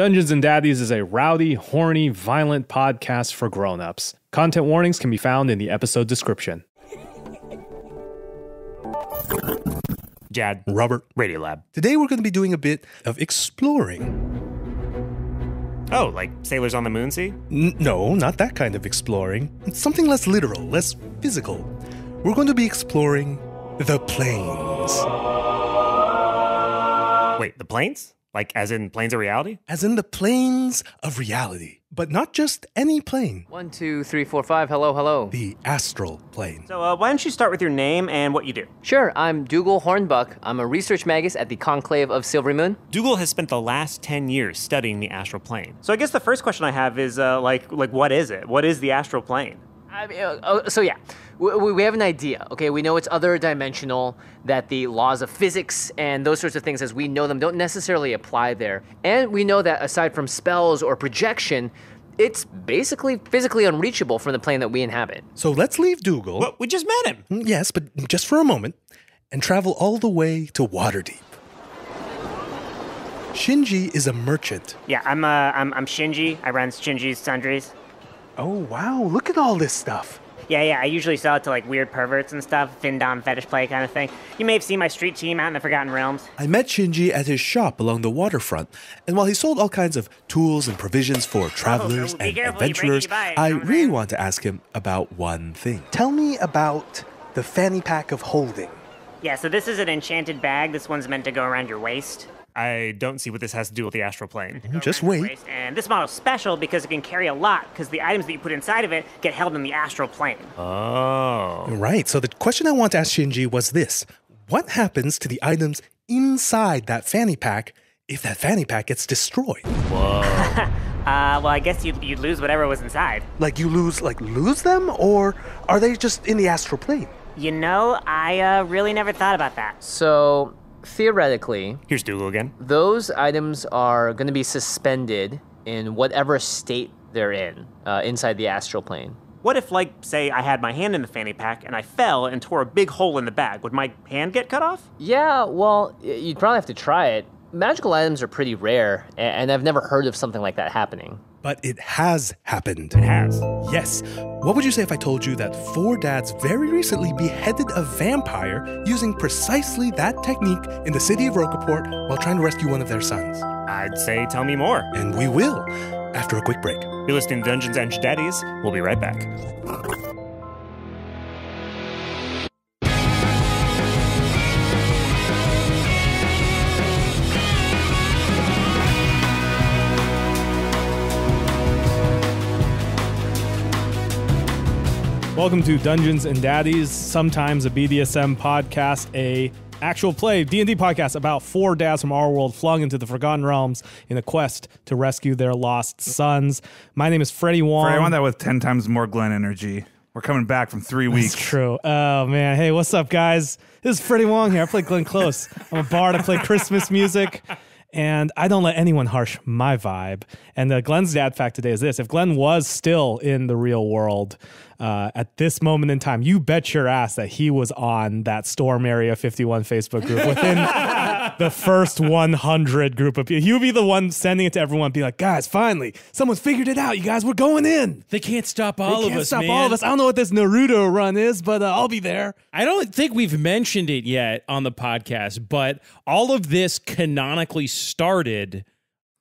Dungeons and Daddies is a rowdy, horny, violent podcast for grown-ups. Content warnings can be found in the episode description. Jad, Robert. Radiolab. Today we're going to be doing a bit of exploring. Oh, like Sailors on the Moon Sea? N- no, not that kind of exploring. It's something less literal, less physical. We're going to be exploring the planes. Wait, the planes? Like, as in planes of reality? As in the planes of reality. But not just any plane, One, two, three, four, five. Hello, hello. the astral plane. So, uh, why don't you start with your name and what you do? Sure, I'm Dougal Hornbuck. I'm a research magus at the Conclave of Silvery Moon. Dougal has spent the last 10 years studying the astral plane. So, I guess the first question I have is, uh, like, like, what is it? What is the astral plane? I mean, uh, oh, so yeah, we, we have an idea. Okay, we know it's other dimensional. That the laws of physics and those sorts of things, as we know them, don't necessarily apply there. And we know that aside from spells or projection, it's basically physically unreachable from the plane that we inhabit. So let's leave Dougal. Well, we just met him. Mm, Yes, but just for a moment, and travel all the way to Waterdeep. Shinji is a merchant. Yeah, I'm uh, I'm, I'm Shinji. I run Shinji's Sundries. Oh, wow, look at all this stuff. Yeah, yeah. I usually sell it to like weird perverts and stuff, Findom fetish play kind of thing. You may have seen my street team out in the Forgotten Realms. I met Shinji at his shop along the waterfront, and while he sold all kinds of tools and provisions for oh, travelers oh, and careful, you break it, adventurers, you buy it, I you know what I'm really want to ask him about one thing. Tell me about the fanny pack of holding. Yeah, so this is an enchanted bag. This one's meant to go around your waist. I don't see what this has to do with the astral plane. Just wait. And this model's special because it can carry a lot, because the items that you put inside of it get held in the astral plane. Oh. Right, so the question I want to ask Shinji was this What happens to the items inside that fanny pack if that fanny pack gets destroyed? Uh, well, I guess you'd, you'd lose whatever was inside. Like you lose, like lose them, or are they just in the astral plane? You know, I uh, really never thought about that. So theoretically, Here's Dougal again. those items are going to be suspended in whatever state they're in uh, inside the astral plane. What if, like, say, I had my hand in the fanny pack and I fell and tore a big hole in the bag? Would my hand get cut off? Yeah, well, you'd probably have to try it. Magical items are pretty rare, and I've never heard of something like that happening. But it has happened. It has. Yes. What would you say if I told you that four dads very recently beheaded a vampire using precisely that technique in the city of Rokaport while trying to rescue one of their sons? I'd say tell me more. And we will after a quick break. You're listening to Dungeons and Daddies. We'll be right back. Welcome to Dungeons and Daddies, sometimes a BDSM podcast, a actual play D&D podcast about four dads from our world flung into the Forgotten Realms in a quest to rescue their lost sons. My name is Freddie Wong. I want that with 10 times more Glenn energy. We're coming back from three weeks. It's true. Oh man, hey, what's up, guys? This is Freddie Wong here. I play Glenn Close. I'm a bard. I play Christmas music, and I don't let anyone harsh my vibe. And uh, Glenn's dad fact today is this: if Glenn was still in the real world uh, at this moment in time, you bet your ass that he was on that Storm Area 51 Facebook group within the first 100 group of people. He would be the one sending it to everyone, be like, guys, finally, someone's figured it out. You guys, we're going in. They can't stop all they of can't us, stop man. all of us. I don't know what this Naruto run is, but uh, I'll be there. I don't think we've mentioned it yet on the podcast, but all of this canonically started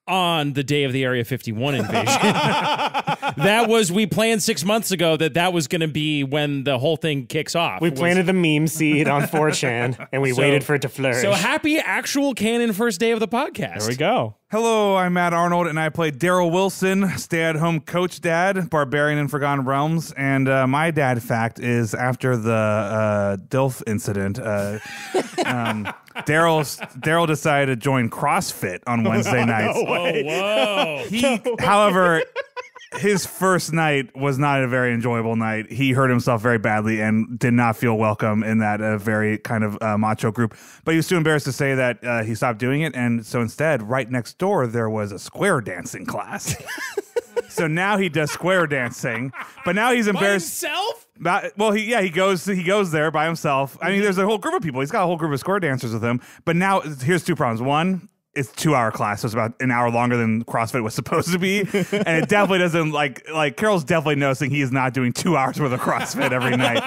on the day of the Area 51 invasion. that was we planned 6 months ago that that was going to be when the whole thing kicks off. We Was- planted the meme seed on 4chan and we So- waited for it to flourish. So happy actual canon first day of the podcast. There we go. Hello, I'm Matt Arnold, and I play Darryl Wilson, stay at home coach dad, barbarian in Forgotten Realms. And uh, my dad fact is after the uh, DILF incident, uh, um, Darryl Darryl decided to join CrossFit on Wednesday nights. Oh, whoa. He, however, his first night was not a very enjoyable night. He hurt himself very badly and did not feel welcome in that uh, very kind of uh, macho group. But he was too embarrassed to say that uh, he stopped doing it. And so instead, right next door, there was a square dancing class. so now he does square dancing, but now he's embarrassed. By himself? Well, he, yeah, he goes he goes there by himself. I mean, there's a whole group of people. He's got a whole group of square dancers with him. But now here's two problems. One, it's two hour class, so it's about an hour longer than CrossFit was supposed to be, and it definitely doesn't like like Carol's definitely noticing he is not doing two hours worth of CrossFit every night.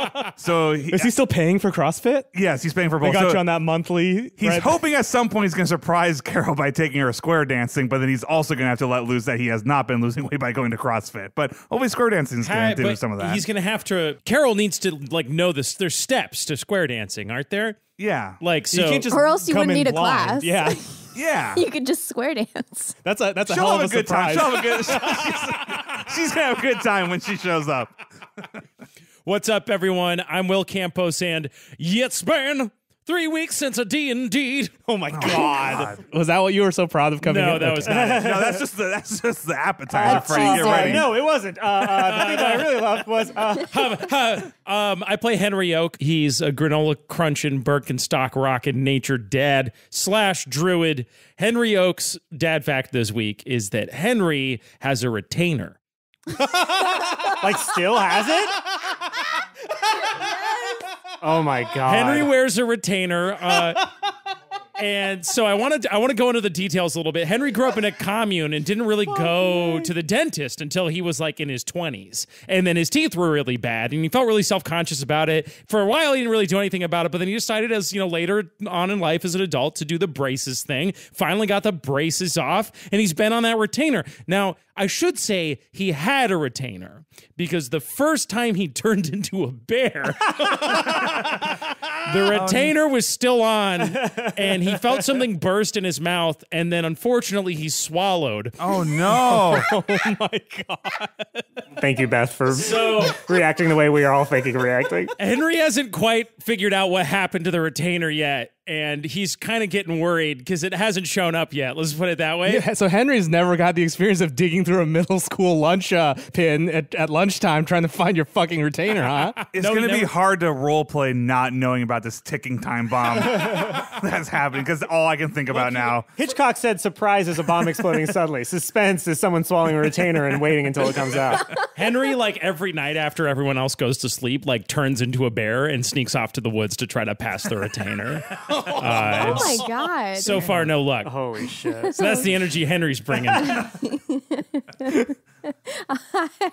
So he, Is he still paying for CrossFit? yes, he's paying for They both. got So you on that monthly. He's right? hoping at some point he's going to surprise Carol by taking her square dancing, but then he's also going to have to let loose that he has not been losing weight by going to CrossFit. But hopefully, square dancing is going to do some of that. He's gonna have to. Carol needs to like know this. There's steps to square dancing, aren't there? Yeah, Like so. You can't just Or else you wouldn't need a blind. class. Yeah, yeah. You could just square dance. that's a that's a She'll hell have of a a good time. surprise. She'll have a good. She's, she's gonna have a good time when she shows up. What's up, everyone? I'm Will Campos, and it's been three weeks since a D and D. Oh my god. Was that what you were so proud of coming No, in? that Okay. was not. No, that's just the that's just the appetizer, That's Freddie. Get cheesy. ready. No, it wasn't. Uh, uh, the thing that I really loved was uh, Um, I play Henry Oak. He's a granola crunching, Birkenstock rocking nature dad slash druid. Henry Oak's dad fact this week is that Henry has a retainer. like still has it. Oh my god. Henry wears a retainer. Uh, and so I wanted to, I want to go into the details a little bit. Henry grew up in a commune and didn't really go to the dentist until he was like in his 20s. And then his teeth were really bad and he felt really self-conscious about it. For a while he didn't really do anything about it, but then he decided as, you know, later on in life as an adult to do the braces thing. Finally got the braces off and he's been on that retainer. Now, I should say he had a retainer because the first time he turned into a bear, the retainer was still on and he felt something burst in his mouth and then unfortunately he swallowed. Oh no! Oh my god! Thank you, Beth, for So reacting the way we are all thinking reacting. Henry hasn't quite figured out what happened to the retainer yet and he's kind of getting worried because it hasn't shown up yet. Let's put it that way. Yeah, so Henry's never got the experience of digging through a middle school lunch uh, pin at, at lunchtime trying to find your fucking retainer, huh? It's No, going to he be hard to role play not knowing about this ticking time bomb that's happening because all I can think about now. Hitchcock said surprise is a bomb exploding suddenly. Suspense is someone swallowing a retainer and waiting until it comes out. Henry, like every night after everyone else goes to sleep, like turns into a bear and sneaks off to the woods to try to pass the retainer. Uh, Oh my god. so far, no luck. Holy shit. So that's the energy Henry's bringing.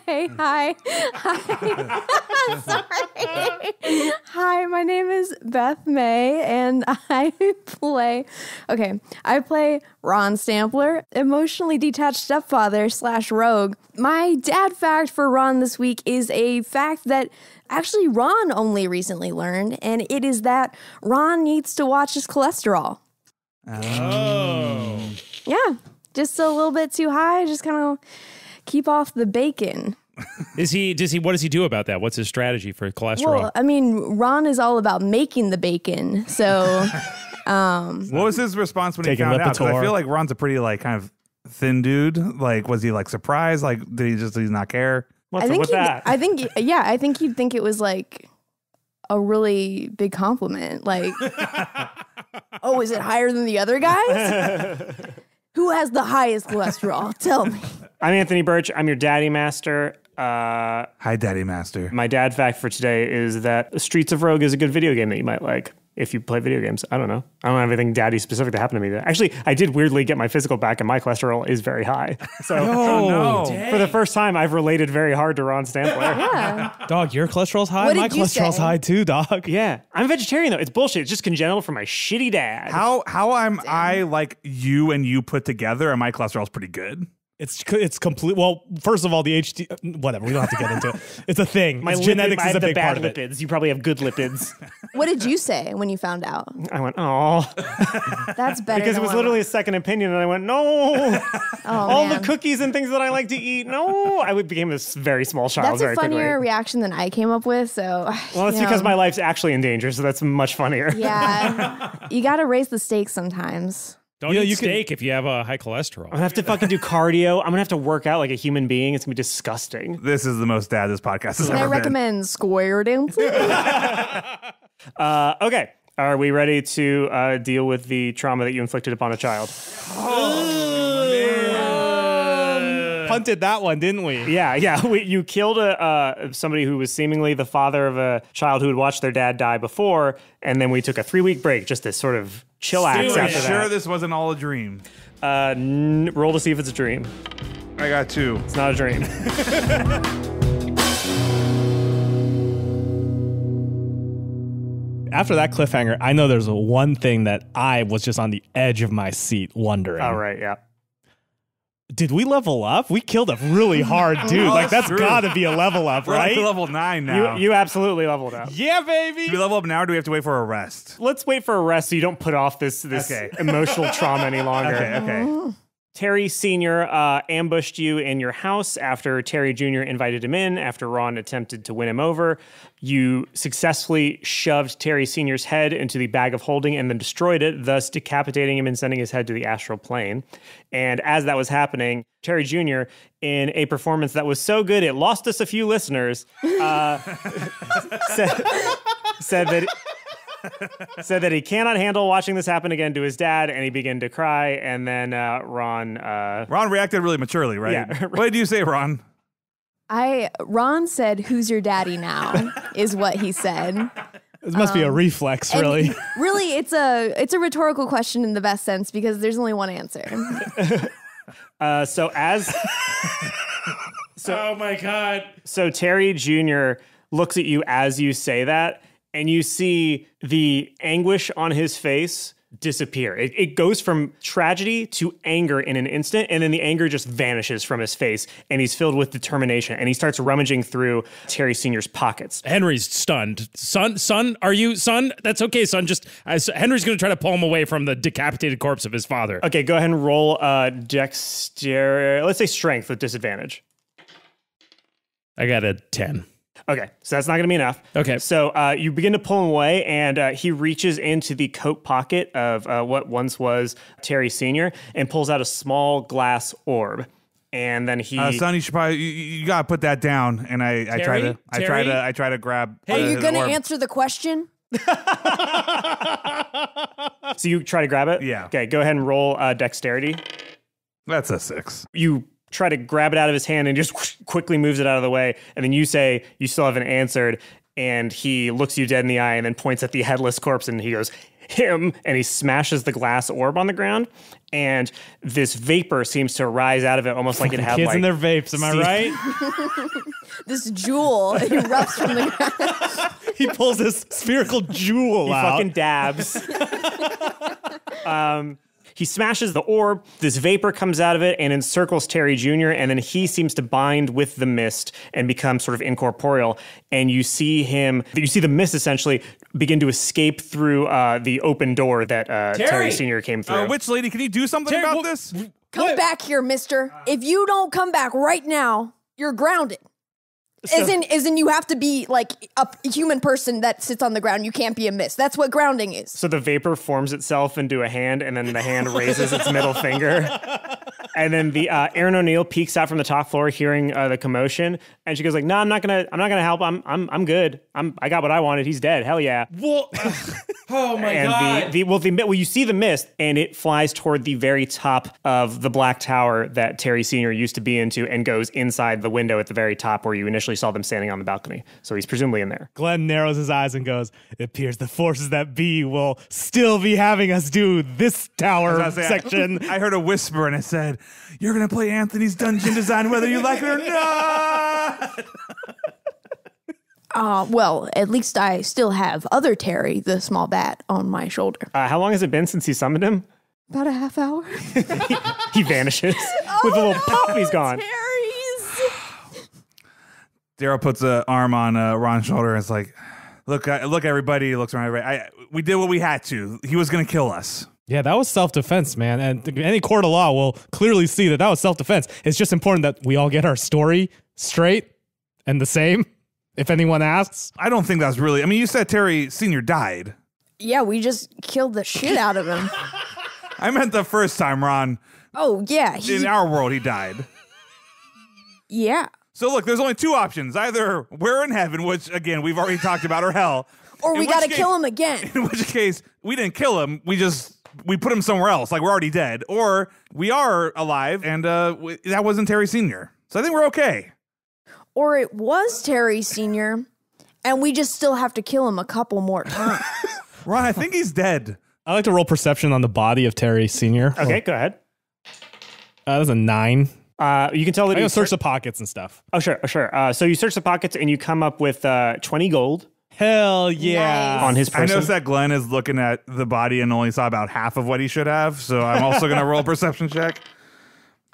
Hey, hi. Hi. Sorry. Hi, my name is Beth May, and I play. Okay, I play Ron Stampler, emotionally detached stepfather slash rogue. My dad fact for Ron this week is a fact that actually Ron only recently learned, and it is that Ron needs to watch his cholesterol. Oh. Yeah, just a little bit too high. Just kind of keep off the bacon. Is he? Does he? What does he do about that? What's his strategy for cholesterol? Well, I mean, Ron is all about making the bacon. So, um, What was his response when he found out? 'Cause I feel like Ron's a pretty like kind of thin dude. Like, was he like surprised? Like, did he just did he not care? What's I think with he'd- that? I think yeah, I think he'd think it was like a really big compliment. Like, oh, is it higher than the other guys? Who has the highest cholesterol? Tell me. I'm Anthony Burch. I'm your daddy master. Uh, Hi, Daddy Master. my dad fact for today is that Streets of Rogue is a good video game that you might like if you play video games. I don't know. I don't have anything daddy specific that happened to me. That actually, I did weirdly get my physical back, and my cholesterol is very high. So Oh no! for the first time, I've related very hard to Ron Stampler. Yeah. Dog, your cholesterol's high. What My cholesterol's say? high too, dog. Yeah, I'm vegetarian though. It's bullshit. It's just congenital from my shitty dad. How how am I like you and you put together, and my cholesterol's pretty good. It's it's complete. Well, first of all, the HD, whatever. We don't have to get into it. It's a thing. my It's lipid- genetics I is a the big bad part of it. lipids. You probably have good lipids. What did you say when you found out? I went, oh, That's better. because it than was what- literally a second opinion, and I went, no, oh, all man. the cookies and things that I like to eat. No, I would- became this very small child That's a funnier quickly. reaction than I came up with. So, Well, that's you because know, my life's actually in danger, so that's much funnier. yeah, you got to raise the stakes sometimes. Don't You know, eat you can- steak if you have a high cholesterol. I'm gonna have to fucking do cardio. I'm gonna have to work out like a human being. It's gonna be disgusting. This is the most dad this podcast has And I ever been. recommend square dancing. Uh, okay, are we ready to uh, deal with the trauma that you inflicted upon a child? Punted that one, didn't we? Yeah, yeah. We, you killed a uh, somebody who was seemingly the father of a child who had watched their dad die before, and then we took a three week break just to sort of chillax Are you after sure this wasn't all a dream? Uh, n- roll to see if it's a dream. I got two. It's not a dream. After that cliffhanger, I know there's one thing that I was just on the edge of my seat wondering. All right, yeah. Did we level up? We killed a really hard dude. like that's true. got to be a level up, We're right? level nine You, now. you absolutely leveled up. yeah, baby. do we level up now or do we have to wait for a rest? Let's wait for a rest so you don't put off this this Okay. emotional trauma any longer. Okay, okay. Mm. Terry Sr. Uh, ambushed you in your house after Terry Jr. invited him in after Ron attempted to win him over. You successfully shoved Terry Sr.'s head into the bag of holding and then destroyed it, thus decapitating him and sending his head to the astral plane. And as that was happening, Terry Jr., in a performance that was so good it lost us a few listeners, uh, said, said that said that he cannot handle watching this happen again to his dad, and he began to cry. And then uh, Ron, uh, Ron reacted really maturely, right? Yeah. What did you say, Ron? I Ron said, "Who's your daddy now?" is what he said. This must be a reflex, really. really, it's a it's a rhetorical question in the best sense because there's only one answer. uh, so as so, Oh my god. so Terry Jr. looks at you as you say that, and you see the anguish on his face disappear. It, it goes from tragedy to anger in an instant, and then the anger just vanishes from his face, and he's filled with determination, and he starts rummaging through Terry Sr.'s pockets. Henry's stunned. Son, son, are you son? That's okay, son. Just as Henry's going to try to pull him away from the decapitated corpse of his father. Okay, go ahead and roll uh, dexter. Let's say strength with disadvantage. I got a ten. Okay, so that's not going to be enough. Okay. So uh, you begin to pull him away, and uh, he reaches into the coat pocket of uh, what once was Terry Sr. and pulls out a small glass orb. And then he. Uh, son, you should probably you, you gotta put that down. And I, I try Terry? to I try Terry? to I try to grab. Hey, Are you his gonna orb. answer the question? so you try to grab it? Yeah. Okay, go ahead and roll uh, dexterity. That's a six. You try to grab it out of his hand and just whoosh, quickly moves it out of the way. And then you say, You still haven't answered. And he looks you dead in the eye and then points at the headless corpse and he goes, Him. And he smashes the glass orb on the ground. And this vapor seems to rise out of it almost like it had Kids like and their vapes, am I right? This jewel erupts from the ground. he pulls this spherical jewel out. he out. fucking dabs. um, he smashes the orb. This vapor comes out of it and encircles Terry Jr. And then he seems to bind with the mist and become sort of incorporeal. And you see him, you see the mist essentially begin to escape through uh, the open door that uh, Terry. Terry! Sr. came through. Uh, witch lady, can you do something Terry, about wh- this? Come back here, mister. If you don't come back right now, you're grounded. As in, as in, you have to be like a human person that sits on the ground. You can't be a mist. That's what grounding is. So the vapor forms itself into a hand, and then the hand raises its middle finger. And then the uh, Erin O'Neill peeks out from the top floor, hearing uh, the commotion, and she goes like, "No, I'm not gonna. I'm not gonna help. I'm. I'm. I'm good. I'm. I got what I wanted. He's dead. Hell yeah." Well, oh my and god. the, the well the well you see the mist and it flies toward the very top of the black tower that Terry Senior used to be into and goes inside the window at the very top where you initially saw them standing on the balcony. So he's presumably in there. Glenn narrows his eyes and goes, It appears the forces that be will still be having us do this tower I was say, section. I heard a whisper and it said, "You're gonna play Anthony's dungeon design whether you like it or not." Uh, well, at least I still have other Terry, the small bat, on my shoulder. Uh, how long has it been since he summoned him? About a half hour. He vanishes with a little pop. He's gone. Terry's. Darryl puts an arm on uh, Ron's shoulder and it's like, "Look, uh, look, everybody." Looks around. Everybody. I, we did what we had to. He was gonna kill us. Yeah, that was self defense, man. And any court of law will clearly see that that was self defense. It's just important that we all get our story straight and the same, if anyone asks. I don't think that's really. I mean, you said Terry Senior died. Yeah, we just killed the shit out of him. I meant the first time, Ron. Oh yeah, he, In our world, he died. yeah. So look, there's only two options: either we're in heaven, which again we've already talked about, or hell. Or In we gotta kill him again. In which case, we didn't kill him. We just we put him somewhere else, like we're already dead, or we are alive and uh, w- that wasn't Terry Senior. So I think we're okay. Or it was Terry Sr., and we just still have to kill him a couple more times. Ron, I think he's dead. I like to roll perception on the body of Terry Senior. Okay, go ahead. uh, that's a nine. Uh, you can tell that I you gotta search the pockets and stuff. Oh, sure, sure. Uh, so you search the pockets and you come up with uh, 20 gold Hell yeah! Nice. on his I person. noticed that Glenn is looking at the body and only saw about half of what he should have. So I'm also going to roll a perception check.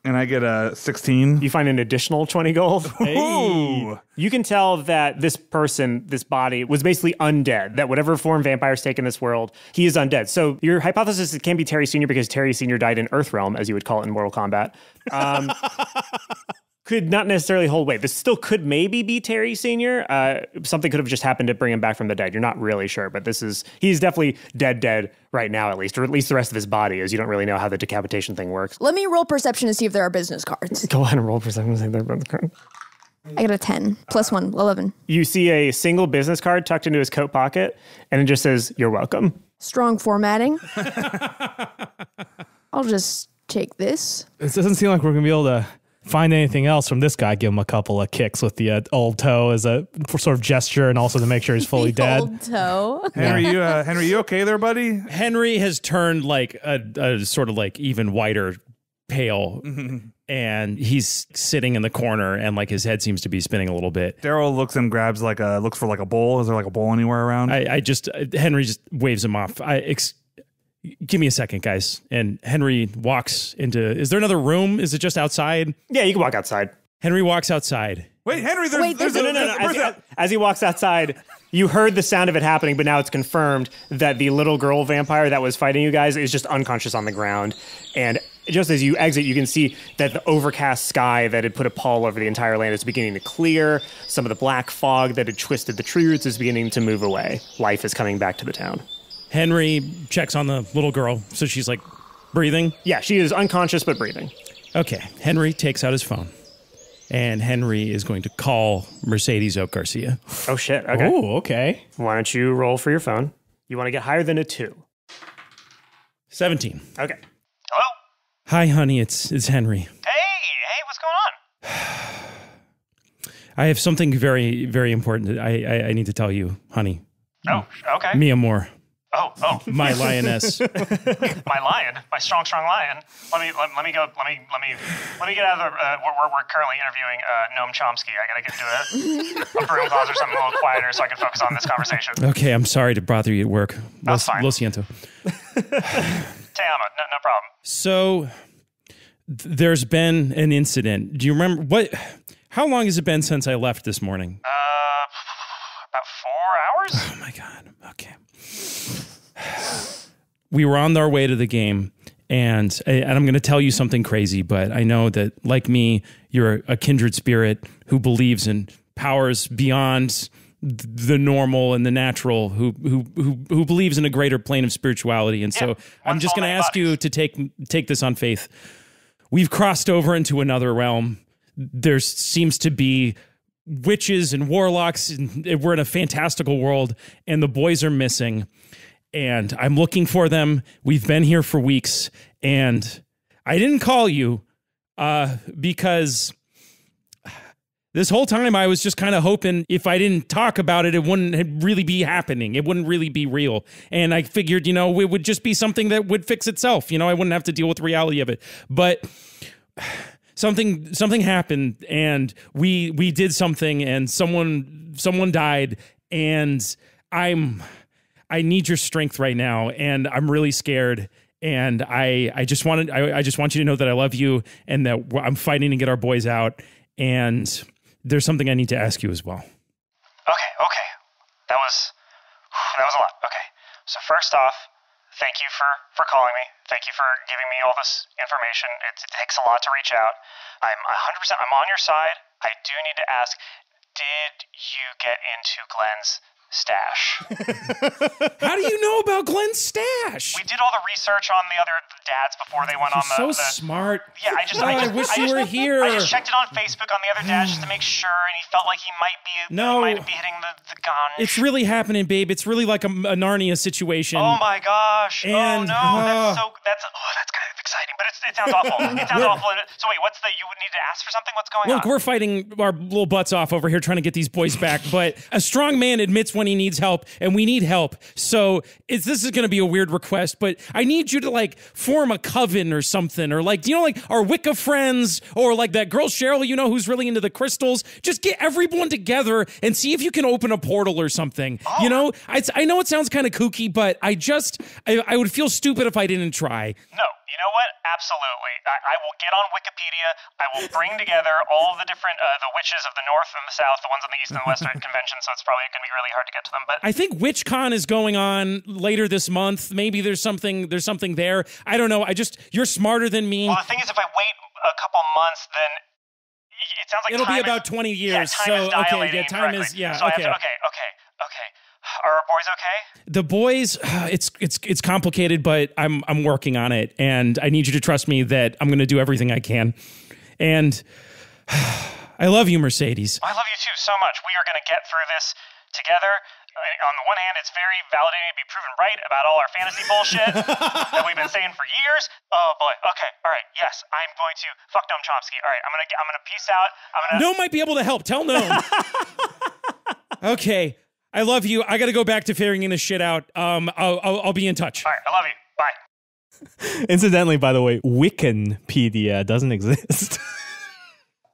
And I get a 16. You find an additional 20 gold. Ooh. You can tell that this person, this body, was basically undead. That whatever form vampires take in this world, he is undead. So your hypothesis is it can be Terry Senior because Terry Senior died in Earthrealm, as you would call it in Mortal Kombat. Um, could not necessarily hold weight. This still could maybe be Terry Senior. Uh, something could have just happened to bring him back from the dead. You're not really sure, but this is he's definitely dead, dead right now at least, or at least the rest of his body is. You don't really know how the decapitation thing works. Let me roll perception to see if there are business cards. Go ahead and roll for a second. I got a 10, plus one, 11. You see a single business card tucked into his coat pocket, and it just says, You're welcome. Strong formatting. I'll just take this. It doesn't seem like we're gonna be able to find anything else from this guy. Give him a couple of kicks with the uh, old toe as a for sort of gesture, and also to make sure he's fully The dead. Old toe. Henry, you, uh, Henry, you okay there, buddy? Henry has turned like a, a sort of like even whiter pale and he's sitting in the corner and like his head seems to be spinning a little bit. Darryl looks and grabs like a looks for like a bowl. Is there like a bowl anywhere around? I, I just uh, Henry just waves him off. I ex- give me a second, guys. And Henry walks into. Is there another room? Is it just outside? Yeah, you can walk outside. Henry walks outside. Wait, Henry, there's, Wait, there's, there's a, a- No, no, no. there's As, a- as he walks outside, you heard the sound of it happening, but now it's confirmed that the little girl vampire that was fighting you guys is just unconscious on the ground. And just as you exit, you can see that the overcast sky that had put a pall over the entire land is beginning to clear. Some of the black fog that had twisted the tree roots is beginning to move away. Life is coming back to the town. Henry checks on the little girl, so she's like breathing. Yeah, she is unconscious but breathing. Okay. Henry takes out his phone, and Henry is going to call Mercedes Oak Garcia. Oh, shit. Okay. Oh, okay. Why don't you roll for your phone? You want to get higher than a two. Seventeen. Okay. Hello? Hi, honey. It's it's Henry. Hey, hey, what's going on? I have something very very important. that I I, I need to tell you, honey. Oh, okay. Mia Moore, Oh, oh, my lioness. my lion, my strong, strong lion. Let me, let, let me go. Let me, let me, let me get out of the. Uh, we're, we're, currently interviewing uh, Noam Chomsky. I gotta get into a, a broom closet or something a little quieter so I can focus on this conversation. okay, I'm sorry to bother you at work. That's fine. Lo siento. Te amo. No, no problem. So th- there's been an incident. Do you remember what? How long has it been since I left this morning? Uh, about four hours. Oh my god. We were on our way to the game and and I'm going to tell you something crazy, but I know that like me, you're a kindred spirit who believes in powers beyond the normal and the natural who who who, who believes in a greater plane of spirituality and so Yeah, I'm just going to ask you to take take this on faith. We've crossed over into another realm. There seems to be witches and warlocks and we're in a fantastical world and the boys are missing and I'm looking for them. We've been here for weeks and I didn't call you uh because this whole time I was just kind of hoping if I didn't talk about it it wouldn't really be happening. It wouldn't really be real. And I figured, you know, it would just be something that would fix itself. You know, I wouldn't have to deal with the reality of it. But something something happened and we we did something and someone someone died and I'm I need your strength right now and I'm really scared and I I just wanted I, I just want you to know that I love you and that I'm fighting to get our boys out and there's something I need to ask you as well. Okay, okay. That was that was a lot. Okay. So first off, thank you for for calling me. Thank you for giving me all this information. It, it takes a lot to reach out. I'm 100%. I'm on your side. I do need to ask: Did you get into Glenn's stash. How do you know about Glenn's stash? We did all the research on the other dads before they went on the. so the smart. yeah, I just, Oh, I I wish I you just, were here. I just checked it on Facebook on the other dads just to make sure, and he felt like he might be, No. he might be hitting the, the gun. It's really happening, babe. It's really like a, a Narnia situation. Oh my gosh! And, oh no, uh, that's so that's oh that's kind of exciting, but it's, it sounds awful. It sounds awful. So wait, what's the? You would need to ask for something. What's going Look, on? Look, we're fighting our little butts off over here trying to get these boys back, but a strong man admits when he needs help, and we need help. So it's, this is going to be a weird request, but I need you to like form a coven or something, or like, you know, like our Wicca friends, or like that girl Cheryl, you know, who's really into the crystals. Just get everyone together and see if you can open a portal or something. Oh. You know, I, I know it sounds kind of kooky, but I just, I, I would feel stupid if I didn't try. No, you know what? Absolutely. I, I will get on Wikipedia. I will bring together all the different uh, the witches of the north and the south, the ones on the east and the west at convention. So it's probably going to be really hard to get to them. But I think WitchCon is going on later this month. Maybe there's something there's something there. I don't know. I just you're smarter than me. well, the thing is, if I wait a couple months, then it sounds like It'll be about is- 20 Yeah, years. time so okay, yeah, time is yeah, So okay. to, okay, okay, okay. Are our boys okay? The boys, it's it's it's complicated, but I'm I'm working on it, and I need you to trust me that I'm going to do everything I can. And I love you, Mercedes. I love you too so much. We are going to get through this together. Uh, On the one hand, it's very validating to be proven right about all our fantasy bullshit that we've been saying for years. Oh boy. Okay. All right. Yes, I'm going to fuck Noam Chomsky. All right. I'm gonna I'm gonna peace out. I'm gonna. Gnome might be able to help. Tell Gnome. okay, I love you. I got to go back to figuring this shit out. Um, I'll, I'll I'll be in touch. All right. I love you. Bye. Incidentally, by the way, Wiccanpedia doesn't exist.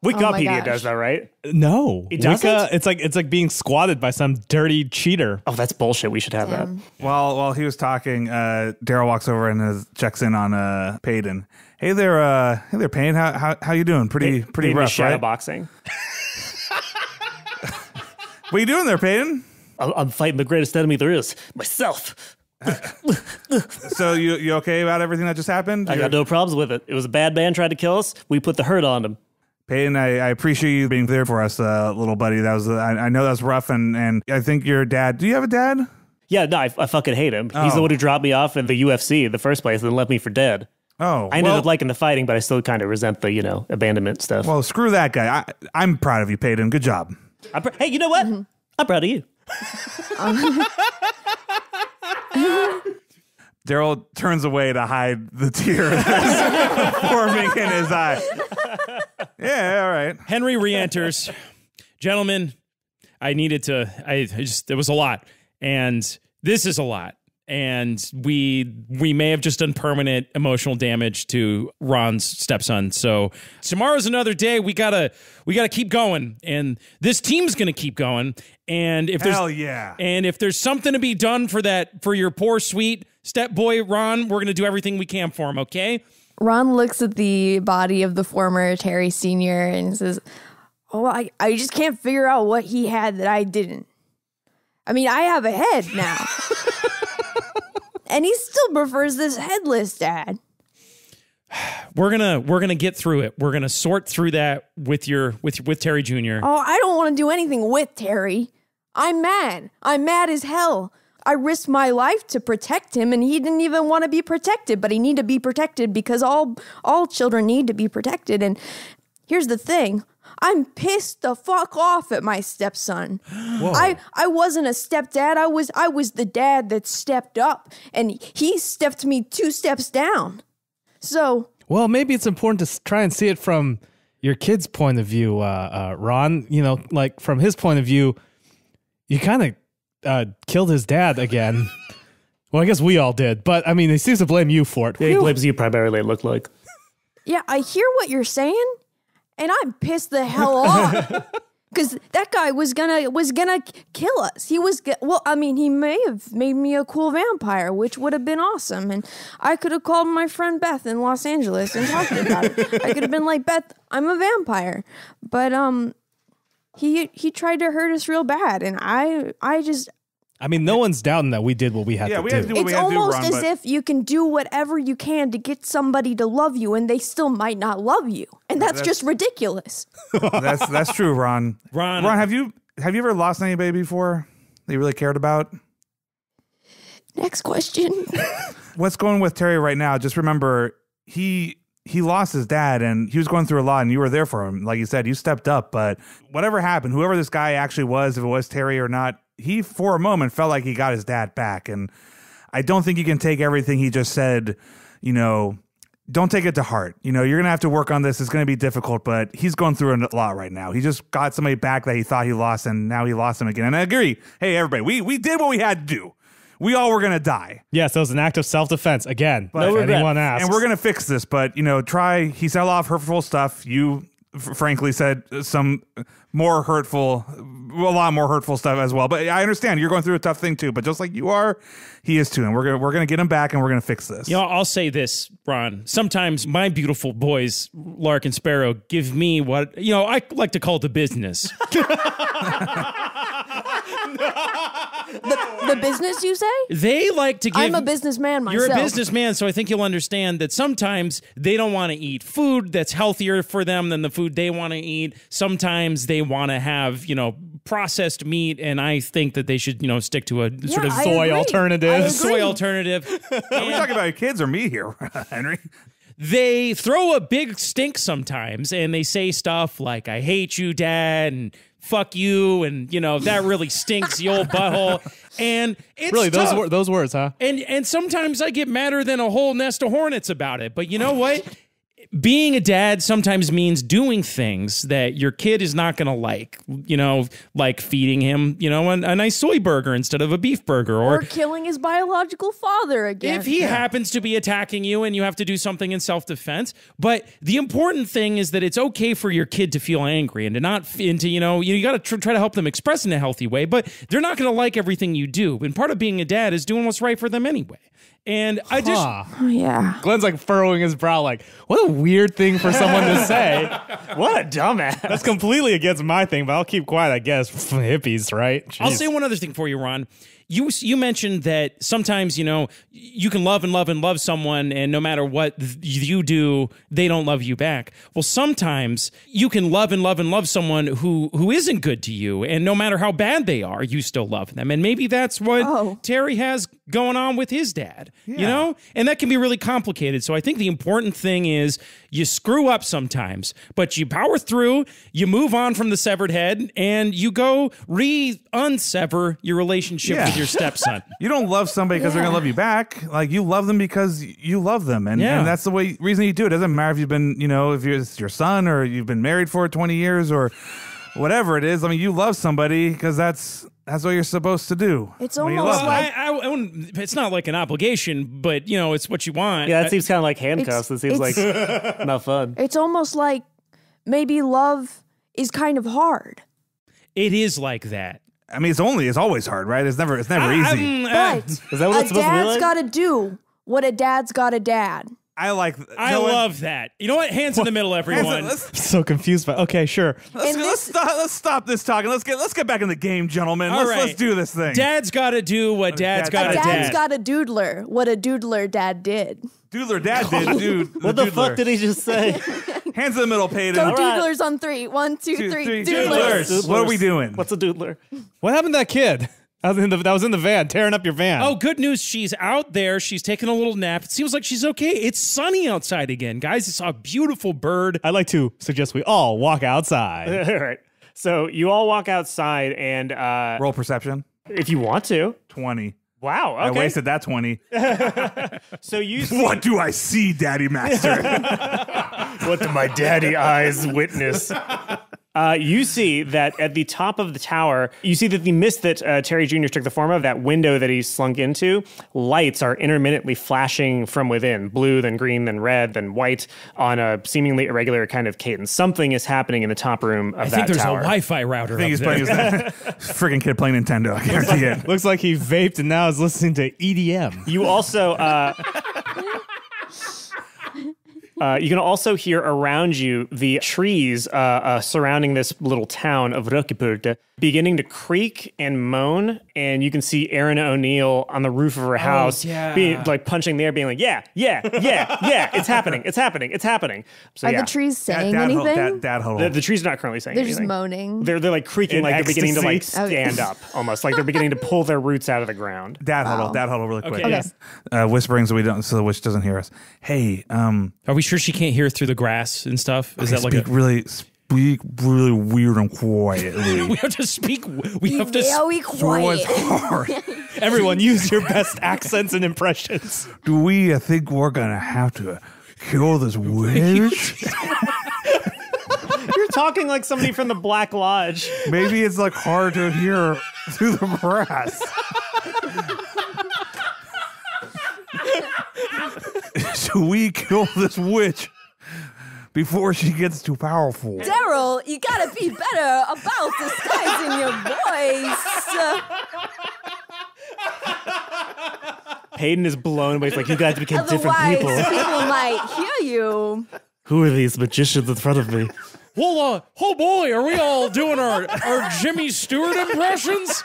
Wikipedia gosh. does that, right? no, It doesn't? It's like it's like being squatted by some dirty cheater. Oh, that's bullshit. We should have that. While while he was talking, uh, Darryl walks over and uh, checks in on uh, Payton. Hey there, uh, hey there, Payne. How how how you doing? Pretty pretty Maybe rough, shadow right? boxing. What are you doing there, Payton? I'm, I'm fighting the greatest enemy there is, myself. So you you okay about everything that just happened? I got no problems with it. It was a bad man tried to kill us. We put the hurt on him. Payton, I, I appreciate you being there for us, uh, little buddy. That was uh, I, I know that was rough, and and I think your dad. Do you have a dad? Yeah, no, I, I fucking hate him. He's the Oh. one who dropped me off in the UFC in the first place and left me for dead. Oh, I ended well, up liking the fighting, but I still kind of resent the, you know, abandonment stuff. well, screw that guy. I, I'm proud of you, Payton. Good job. I'm pr- hey, you know what? I'm proud of you. Darryl turns away to hide the tear that's forming in his eye. Yeah, all right. Henry re-enters. Gentlemen, I needed to I, I just it was a lot. And this is a lot. And we we may have just done permanent emotional damage to Ron's stepson. So tomorrow's another day. We gotta we gotta keep going. And this team's gonna keep going. And if there's Hell yeah. and if there's something to be done for that for your poor sweet step boy Ron, we're gonna do everything we can for him, okay? Ron looks at the body of the former Terry Sr. and says, Oh, I, I just can't figure out what he had that I didn't. I mean, I have a head now. and he still prefers this headless dad. We're gonna we're gonna get through it. We're gonna sort through that with your with with Terry Jr. Oh, I don't want to do anything with Terry. I'm mad. I'm mad as hell. I risked my life to protect him and he didn't even want to be protected, but he needed to be protected because all all children need to be protected and here's the thing. I'm pissed the fuck off at my stepson. I I wasn't a stepdad. I was I was the dad that stepped up and he stepped me two steps down. So, Well, maybe it's important to try and see it from your kid's point of view, uh, uh, Ron. You know, like from his point of view, you kind of uh, killed his dad again. well, I guess we all did, but I mean, he seems to blame you for it. He blames you primarily, it looked like. Yeah, I hear what you're saying, and I'm pissed the hell off. Cause that guy was gonna was gonna kill us. He was well. I mean, he may have made me a cool vampire, which would have been awesome. And I could have called my friend Beth in Los Angeles and talked about it. I could have been like, Beth, I'm a vampire. But um, he he tried to hurt us real bad, and I I just I mean, no one's doubting that we did what we had Yeah, to we do. had to do what it's we had to do, almost Ron, as but- if you can do whatever you can to get somebody to love you, and they still might not love you, and that's, just ridiculous. That's that's true, Ron. Ron- Ron, have you have you ever lost anybody before? that you really cared about? Next question. What's going with Terry right now? Just remember he he lost his dad and he was going through a lot and you were there for him. Like you said, you stepped up, but whatever happened, whoever this guy actually was, if it was Terry or not, he for a moment felt like he got his dad back. And I don't think you can take everything he just said, you know, don't take it to heart. You know, you're going to have to work on this. It's going to be difficult, but he's going through a lot right now. He just got somebody back that he thought he lost, and now he lost him again. And I agree. Hey, everybody, we, we did what we had to do. We all were going to die. Yes, that was an act of self defense. Again, But- if anyone asks. And we're going to fix this, but, you know, try. He said a lot of hurtful stuff. You, f- frankly, said some more hurtful, a lot more hurtful stuff as well. But I understand you're going through a tough thing too. But just like you are, he is too. And we're going to we're gonna get him back and we're going to fix this. You know, I'll say this, Ron. Sometimes my beautiful boys, Lark and Sparrow, give me what you know I like to call the business. the business, you say? They like to give. I'm a businessman myself. You're a businessman, so I think you'll understand that sometimes they don't want to eat food that's healthier for them than the food they want to eat. Sometimes they want to have, you know, processed meat, and I think that they should, you know, stick to a sort of I soy agree. alternative. I agree. soy alternative. Are we talking about your kids or me here, Henry? they throw a big stink sometimes and they say stuff like i hate you dad and fuck you and you know that really stinks the old butthole and it's really, those tough. wor- those words, huh? and and sometimes i get madder than a whole nest of hornets about it but you know what being a dad sometimes means doing things that your kid is not going to like you know like feeding him you know a, a nice soy burger instead of a beef burger or or killing his biological father again. if he happens to be attacking you and you have to do something in self defense, but the important thing is that it's okay for your kid to feel angry and to not f- and to you know you, got to tr- try to help them express in a healthy way. But they're not going to like everything you do, and part of being a dad is doing what's right for them anyway. And I just Huh. Oh, yeah. Glenn's like furrowing his brow, like, what a weird thing for someone to say. What a dumbass. That's completely against my thing, but I'll keep quiet, I guess. Hippies, right? I'll say one other thing for you, Ron. You you mentioned that sometimes you know you can love and love and love someone, and no matter what th- you do, they don't love you back. Well, sometimes you can love and love and love someone who who isn't good to you, and no matter how bad they are, you still love them. And maybe that's what Oh. Terry has going on with his dad. You know, and that can be really complicated. So I think the important thing is you screw up sometimes, but you power through, you move on from the severed head, and you go re unsever your relationship Yeah. With your stepson. You don't love somebody because they're gonna love you back. Like you love them because you love them, and, Yeah. and that's the way reason you do it. it. Doesn't matter if you've been, you know, if you're it's your son or you've been married for twenty years or whatever it is. I mean, you love somebody because that's that's what you're supposed to do. It's when you almost love Well, them. I, I, I wouldn't, it's not like an obligation, but you know, it's what you want. Yeah, I- that seems kind of like handcuffs. That seems like not fun. It's almost like maybe love is kind of hard. it is like that. I mean, it's only it's always hard, right? It's never it's never I- easy. I'm- uh, But Is that what a it's supposed to be dad's like? got to do what a dad's got a dad. I like. I you know what? love that. You know what? Hands in the middle, everyone. Let's, so confused by okay, sure. let's, And let's this- stop, let's stop this talking. Let's get let's get back in the game, gentlemen. All let's right. let's do this thing. Dad's got to do what dad's dad's got A to gotta dad's dad. got a doodler. What a doodler dad did. Doodler dad did, dude. What the fuck did he just say? Hands in the middle, paid Go him. right. doodlers on three. One, two, Two, three. three, Doodlers. doodlers. What are we doing? What's a doodler? What happened to that kid? That was in the, that was in the van, tearing up your van. Oh, good news. She's out there. She's taking a little nap. It seems like she's okay. It's sunny outside again, guys. It's a beautiful bird. I'd like to suggest we all walk outside. All right. So you all walk outside, and uh, Roll perception. if you want to, Twenty. Wow. I wasted that twenty. So you see What do I see, Daddy Master? what do my daddy eyes witness? Uh, you see that at the top of the tower, you see that the mist that uh, Terry Jr. took the form of, that window that he slunk into, lights are intermittently flashing from within blue, then green, then red, then white on a seemingly irregular kind of cadence. Something is happening in the top room of I that think there's tower. a Wi-Fi router I think up he's there. playing his freaking kid playing Nintendo. I guarantee it. Looks like he vaped and now is listening to EDM. You also, uh, Uh, you can also hear around you the trees uh, uh, surrounding this little town of Rokipurte beginning to creak and moan, and you can see Erin O'Neill on the roof of her house, yeah. being like punching the air, being like, "Yeah, yeah, yeah, yeah, it's happening, it's happening, it's happening." So Are yeah, the trees saying dad, anything? Dad, dad huddle. the, the trees are not currently saying They're just moaning. They're they're like creaking, In like they're beginning to like stand up, almost like they're beginning to pull their roots out of the ground. dad huddle. Dad huddle. Really quick. Okay. Okay. Uh, whispering so we don't, so the witch doesn't hear us. Hey, um, Are we sure she can't hear through the grass and stuff? Is that like a, really, speak really weird and quietly. we have to speak? We have to. Very So quiet. hard. Everyone, use your best accents and impressions. Do we uh, think we're gonna have to kill this witch? You're talking like somebody from the Black Lodge. Maybe it's like hard to hear through the grass. Should we kill this witch before she gets too powerful? Darryl, you gotta be better about disguising your voice. Hayden is blown away. He's like, you guys became different Otherwise, people. people might hear you. Who are these magicians in front of me? Well, uh, oh boy, are we all doing our our Jimmy Stewart impressions?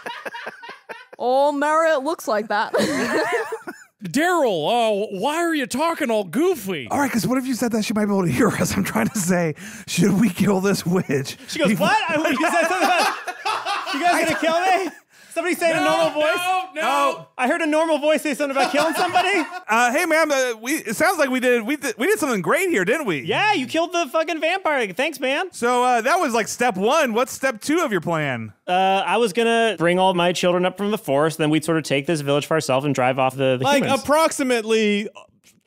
Oh, Mary, it looks like that. Darryl, uh, why are you talking all goofy? All right, because what if you said that she might be able to hear us? I'm trying to say, should we kill this witch? She goes, what? I, you said something about, you guys gonna kill me? Somebody say saying a normal voice? No, no. I heard a normal voice say something about killing somebody. Uh, hey, ma'am, uh, we it sounds like we did we did we did something great here, didn't we? yeah, you killed the fucking vampire. Thanks, man. So uh, that was like step one. What's step two of your plan? Uh, I was gonna bring all my children up from the forest, then we'd sort of take this village for ourselves and drive off the, the Like humans. approximately,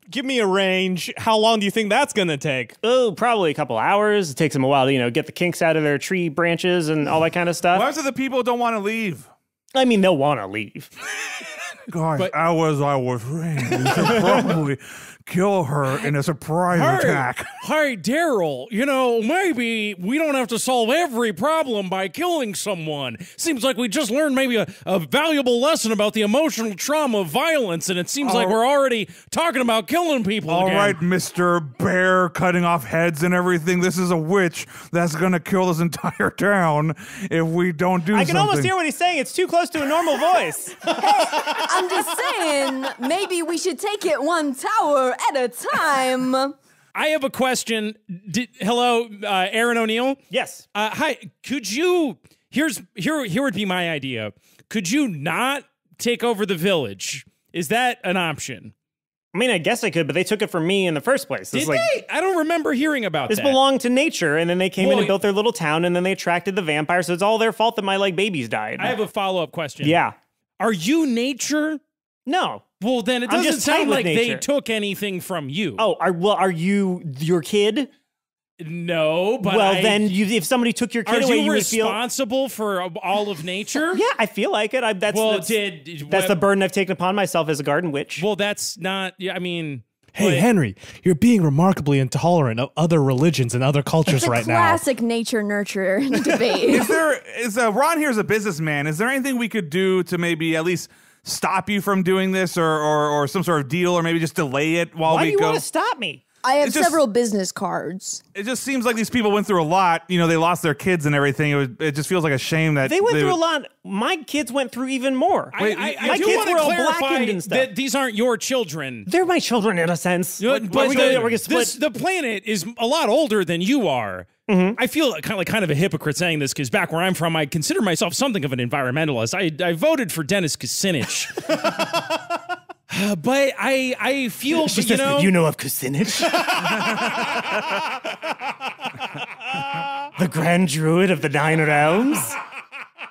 give me a range. How long do you think that's going to take? oh, probably a couple hours. It takes them a while to, you know, get the kinks out of their tree branches and all that kind of stuff. Why is it the people don't want to leave? I mean, they'll want to leave. Guys, as I was saying, we should probably kill her in a surprise attack. Hey, Darryl, you know, maybe we don't have to solve every problem by killing someone. Seems like we just learned maybe a, a valuable lesson about the emotional trauma of violence, and it seems like Oh. we're already talking about killing people All again. right, Mr. Bear cutting off heads and everything. This is a witch that's going to kill this entire town if we don't do I something. can almost hear what he's saying. It's too close to a normal voice. hey, I'm just saying, maybe we should take it one tower at a time. I have a question. Did, hello, uh, Erin O'Neill. yes. Uh, hi, could you? Here's here. Here would be my idea. Could you not take over the village? Is that an option? I mean, I guess I could, but they took it from me in the first place. It's Did like, they? I don't remember hearing about This that. belonged to nature, and then they came in and built their little town, and then they attracted the vampires. So it's all their fault that my like babies died. I have a follow up question. yeah. Are you nature? No. Well, then it I'm doesn't just sound with like they took anything from you. Oh, are well? Are you your kid? no, but well, I- then you, if somebody took your are kid away, you you would feel. responsible for all of nature? Yeah, I feel like it. I, that's Well, that's, did that's what- the burden I've taken upon myself as a garden witch. Well, that's not. Yeah, I mean, Hey, but- Henry, you're being remarkably intolerant of other religions and other cultures It's a right now. classic nature nurture debate. Is there is uh, Ron here is a businessman? Is there anything we could do to maybe at least stop you from doing this, or or, or some sort of deal, or maybe just delay it while Why we do you go? want to stop me? I have It's just- several business cards. it just seems like these people went through a lot. You know, they lost their kids and everything. It, was, it just feels like a shame that They went through would- a lot. My kids went through even more. I, I, I my do kids want to were all clarify blackened and stuff. that these aren't your children. They're my children in a sense. But, What- but we the, gonna, we're gonna split. this, the planet is a lot older than you are. Mm-hmm. I feel kind of like kind of a hypocrite saying this because back where I'm from, I consider myself something of an environmentalist. I, I voted for Dennis Kucinich. Uh, but I I feel you know you know of Kucinich? the Grand Druid of the Nine Realms?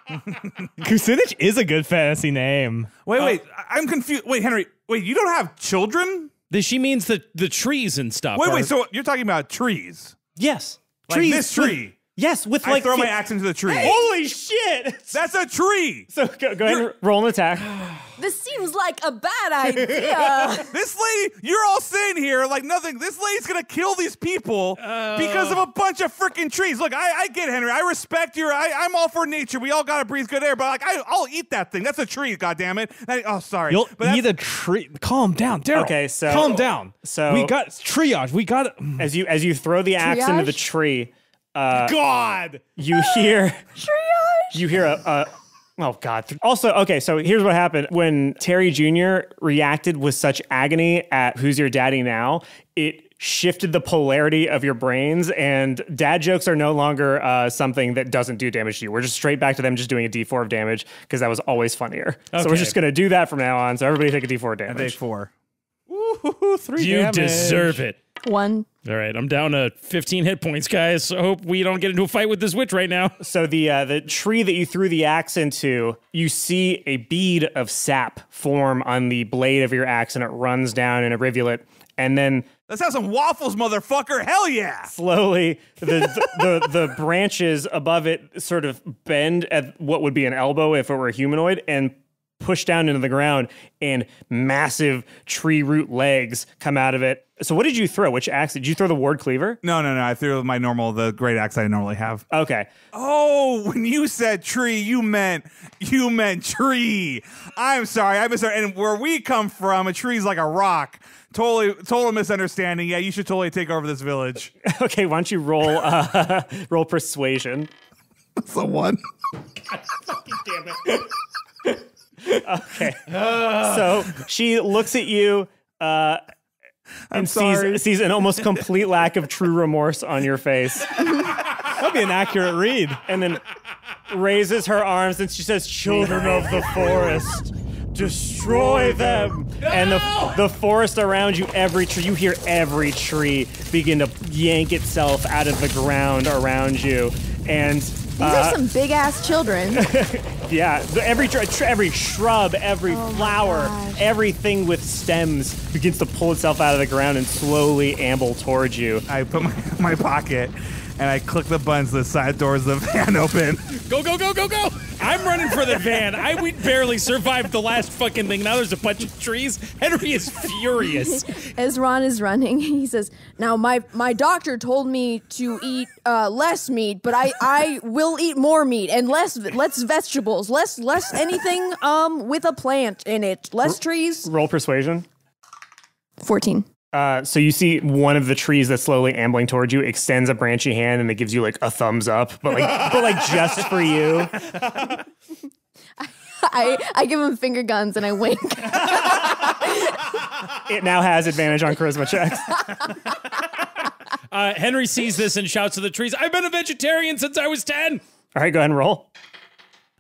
Kucinich is a good fantasy name. Wait, wait, I- I'm confused. Wait, Henry, wait, you don't have children? she means the the trees and stuff. Wait, are- wait, so you're talking about trees? Yes. Like this tree. Yes, with I like throw my axe into the tree. Holy shit! That's a tree. So go, go ahead and roll an attack. This seems like a bad idea. This lady, you're all sitting here like nothing. This lady's gonna kill these people oh. because of a bunch of freaking trees. Look, I, I get Henry. I respect your. I, I'm all for nature. We all gotta breathe good air. But like, I, I'll eat that thing. That's a tree. God damn it. I- oh, sorry. You'll but eat a tree. Calm down, Darryl. Okay, so- calm down. so- we got triage. We got As you as you throw the axe into the tree, uh, God. you hear Triage. you hear a, a oh god also okay so here's what happened when terry jr reacted with such agony at who's your daddy now it shifted the polarity of your brains and dad jokes are no longer uh, something that doesn't do damage to you we're just straight back to them just doing a d4 of damage because that was always funnier so we're just going to do that from now on so everybody take a d4 of Take damage four. Ooh, three You damage. deserve it. One. All right, I'm down to 15 hit points, guys. So hope we don't get into a fight with this witch right now. So the uh, the tree that you threw the axe into, you see a bead of sap form on the blade of your axe, and it runs down in a rivulet. And then Let's have some waffles, motherfucker. Hell yeah. slowly, the, the the the branches above it sort of bend at what would be an elbow if it were a humanoid, and push down into the ground, and massive tree root legs come out of it. So what did you throw? Which axe did you throw? The ward cleaver. No, no, no. I threw my normal, the great axe I normally have. Okay. Oh, when you said tree, you meant you meant tree. I'm sorry, I misheard. And where we come from, a tree's like a rock. Totally, total misunderstanding. Yeah, you should totally take over this village. Okay. Why don't you roll uh, roll persuasion? That's the one. so she looks at you uh, and sees sees an almost complete lack of true remorse on your face, That'd be an accurate read. and then raises her arms and she says, "Children of the forest." Destroy them, and the the forest around you. Every tree, you hear every tree begin to yank itself out of the ground around you, and These uh, are some big ass children. Yeah, every tr- tr- every shrub, every Oh flower, everything with stems begins to pull itself out of the ground and slowly amble towards you. I put my my pocket and I click the buttons. The side doors of the van open. Go, go, go, go, go! I'm running for the van. I we barely survived the last fucking thing. Now there's a bunch of trees. Henry is furious. As Ron is running, he says, "Now my my doctor told me to eat uh, less meat, but I I will eat more meat and less less vegetables, less less anything um with a plant in it, less trees." Roll persuasion. Fourteen. Uh, so you see one of the trees that's slowly ambling towards you extends a branchy hand and it gives you like a thumbs up, but like but like just for you. I I give him finger guns and I wink. It now has advantage on charisma checks. Uh, Henry sees this and shouts to the trees, I've been a vegetarian since I was 10. All right, go ahead and roll.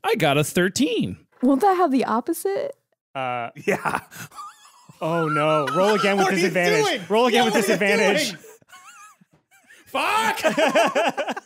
I got a 13. Won't that have the opposite? Uh, Yeah. Oh no! Roll again with What are you disadvantage. Roll again Yeah, with what are you disadvantage. Fuck!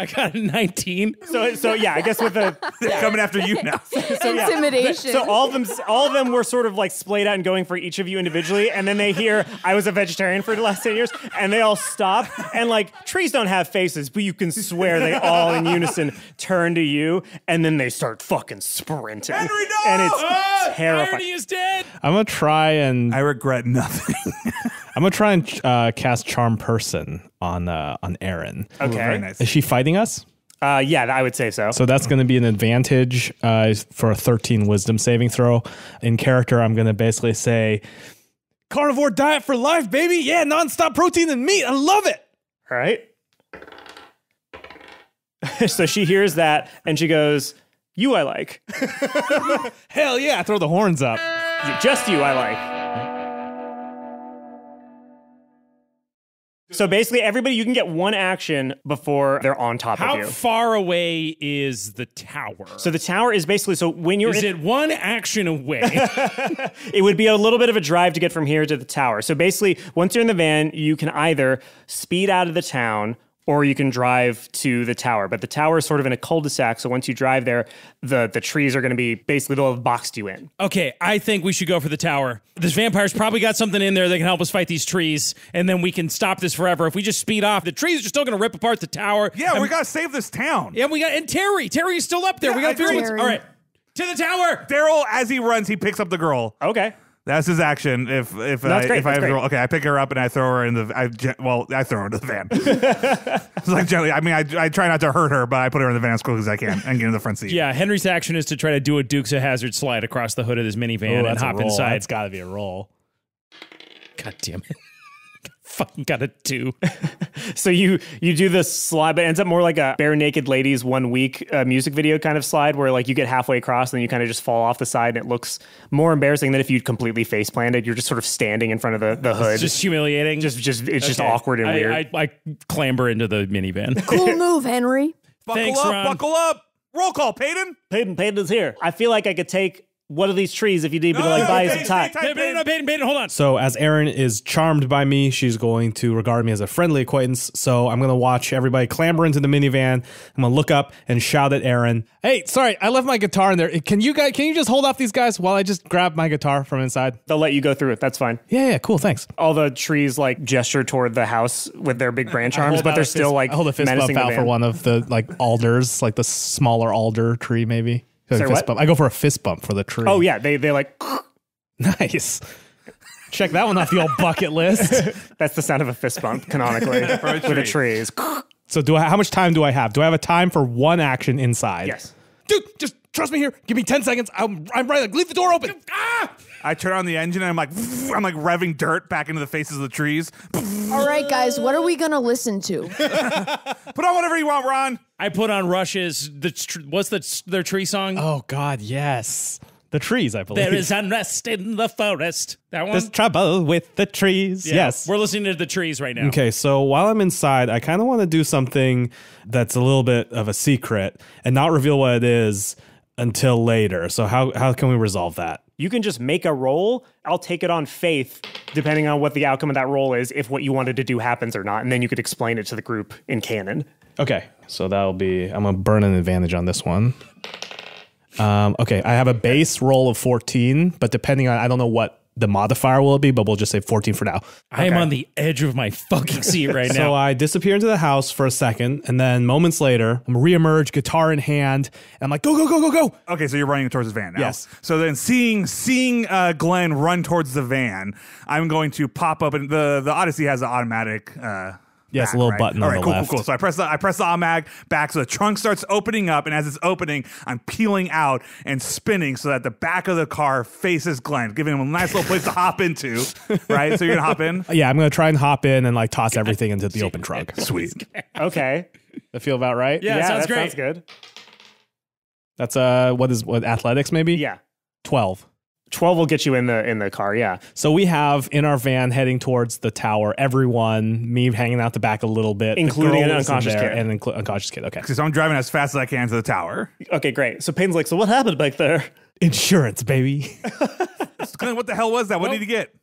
I got a 19. So so yeah, I guess with the They're coming after you now. so, yeah. Intimidation. So all of them, all of them were sort of like splayed out and going for each of you individually, and then they hear I was a vegetarian for the last ten years, and they all stop. And like trees don't have faces, but you can swear they all in unison turn to you, and then they start fucking sprinting, Henry, no! and it's Ah, terrifying. Irony is dead. I'm gonna try and I regret nothing. I'm gonna try and uh, cast Charm Person on uh, on Erin. Okay. Very nice. Is she fighting us? Uh, yeah, I would say so. So that's going to be an advantage uh, for a 13 Wisdom saving throw. In character, I'm going to basically say, "Carnivore diet for life, baby! Yeah, nonstop protein and meat. I love it." All right. so she hears that, and she goes, "You, I like. Hell yeah! Throw the horns up. Just you, I like." So basically, everybody, you can get one action before they're on top How of you. How far away is the tower? So the tower is basically so when you're is in, it one action away? it would be a little bit of a drive to get from here to the tower. So basically, once you're in the van, you can either speed out of the town or you can drive to the tower. But the tower is sort of in a cul-de-sac, so once you drive there, the the trees are going to be basically they'll have boxed you in. Okay, I think we should go for the tower. This vampire's probably got something in there that can help us fight these trees, and then we can stop this forever. If we just speed off, the trees are still going to rip apart the tower. Yeah, and, we gotta save this town. Yeah, we got and Terry. Terry is still up there. Yeah, we got to figure agree. all right. To the tower. Darryl, as he runs, he picks up the girl. Okay. That's his action. If if That's I, great, if I that's have the great. okay, I pick her up and I throw her in the. I well, I throw her into the van. it's like gently. I mean, I, I try not to hurt her, but I put her in the van as quickly as I can and get in the front seat. Yeah, Henry's action is to try to do a Dukes of Hazzard slide across the hood of this minivan Oh, and hop inside. It's got to be a roll. God damn it! Fucking got a two. So you you do this slide, but it ends up more like a Barenaked Ladies one week uh, music video kind of slide, where like you get halfway across and then you kind of just fall off the side, and it looks more embarrassing than if you'd completely face planted. You're just sort of standing in front of the, the hood. It's just humiliating. just just it's just awkward and I, weird. I, I clamber into the minivan. Cool move, Henry. buckle Thanks, up, Ron. buckle up. Roll call, Peyton. Peyton, is here. I feel like I could take one are these trees if you need me to like buy you some Peyton, time. Hold on. So as Erin is charmed by me, she's going to regard me as a friendly acquaintance. So I'm going to watch everybody clamber into the minivan. I'm going to look up and shout at Erin, "Hey, sorry, I left my guitar in there. Can you guys can you just hold off these guys while I just grab my guitar from inside?" They'll let you go through it. That's fine. Yeah, yeah, cool, thanks. All the trees like gesture toward the house with their big branch arms, but they're a still fist- like I hold a fist bump out for one of the like alders, like the smaller alder tree, maybe. So Sorry, fist what? bump. I go for a fist bump for the tree. Oh yeah, they they like nice. Check that one off the old bucket list. that's the sound of a fist bump canonically with a tree. Is So do I? How much time do I have? Do I have a time for one action inside? yes. dude, just trust me here. Give me ten seconds. I'm I'm right. Like, leave the door open. Ah! I turn on the engine and I'm like, I'm like revving dirt back into the faces of the trees. All right, guys, what are we gonna listen to? Put on whatever you want, Ron. I put on Rush's the tr- what's the their tree song? Oh God, yes. The trees, I believe. there is unrest in the forest. That one. There's trouble with the trees. Yeah, Yes. we're listening to the trees right now. Okay, so while I'm inside, I kind of want to do something that's a little bit of a secret and not reveal what it is until later. So how how can we resolve that? You can just make a roll. I'll take it on faith, depending on what the outcome of that roll is, if what you wanted to do happens or not, and then you could explain it to the group in canon. Okay, so that'll be I'm gonna burn an advantage on this one. Um, okay, I have a base roll of 14, but depending on I don't know what the modifier will be, but we'll just say 14 for now. I am on the edge of my fucking seat right now. So. I disappear into the house for a second, and then moments later, I'm reemerge, guitar in hand, and I'm like, go, go, go, go, go. Okay, so you're running towards the van now. Yes. So then, seeing seeing uh, Glenn run towards the van, I'm going to pop up, and the the Odyssey has an automatic. Uh, Yeah, it's a little right? button All on right, the cool, left. cool, cool. So I press the I press the automatic back, so the trunk starts opening up, and as it's opening, I'm peeling out and spinning so that the back of the car faces Glenn, giving him a nice little place to hop into. Right. So you're gonna hop in. Yeah, I'm gonna try and hop in and like toss everything into the open trunk. Sweet. Okay. That feel about right? Yeah, sounds that great. sounds good. That's uh, what is what athletics maybe? Yeah. twelve. 12 will get you in the in the car, yeah. So we have in our van heading towards the tower. Everyone, me hanging out the back a little bit, Including an is in unconscious kid. and inclu- unconscious kid. Okay, So I'm driving as fast as I can to the tower. Okay, great. So Payne's like, so what happened back there? insurance, baby. Glenn, what the hell was that? What did you get?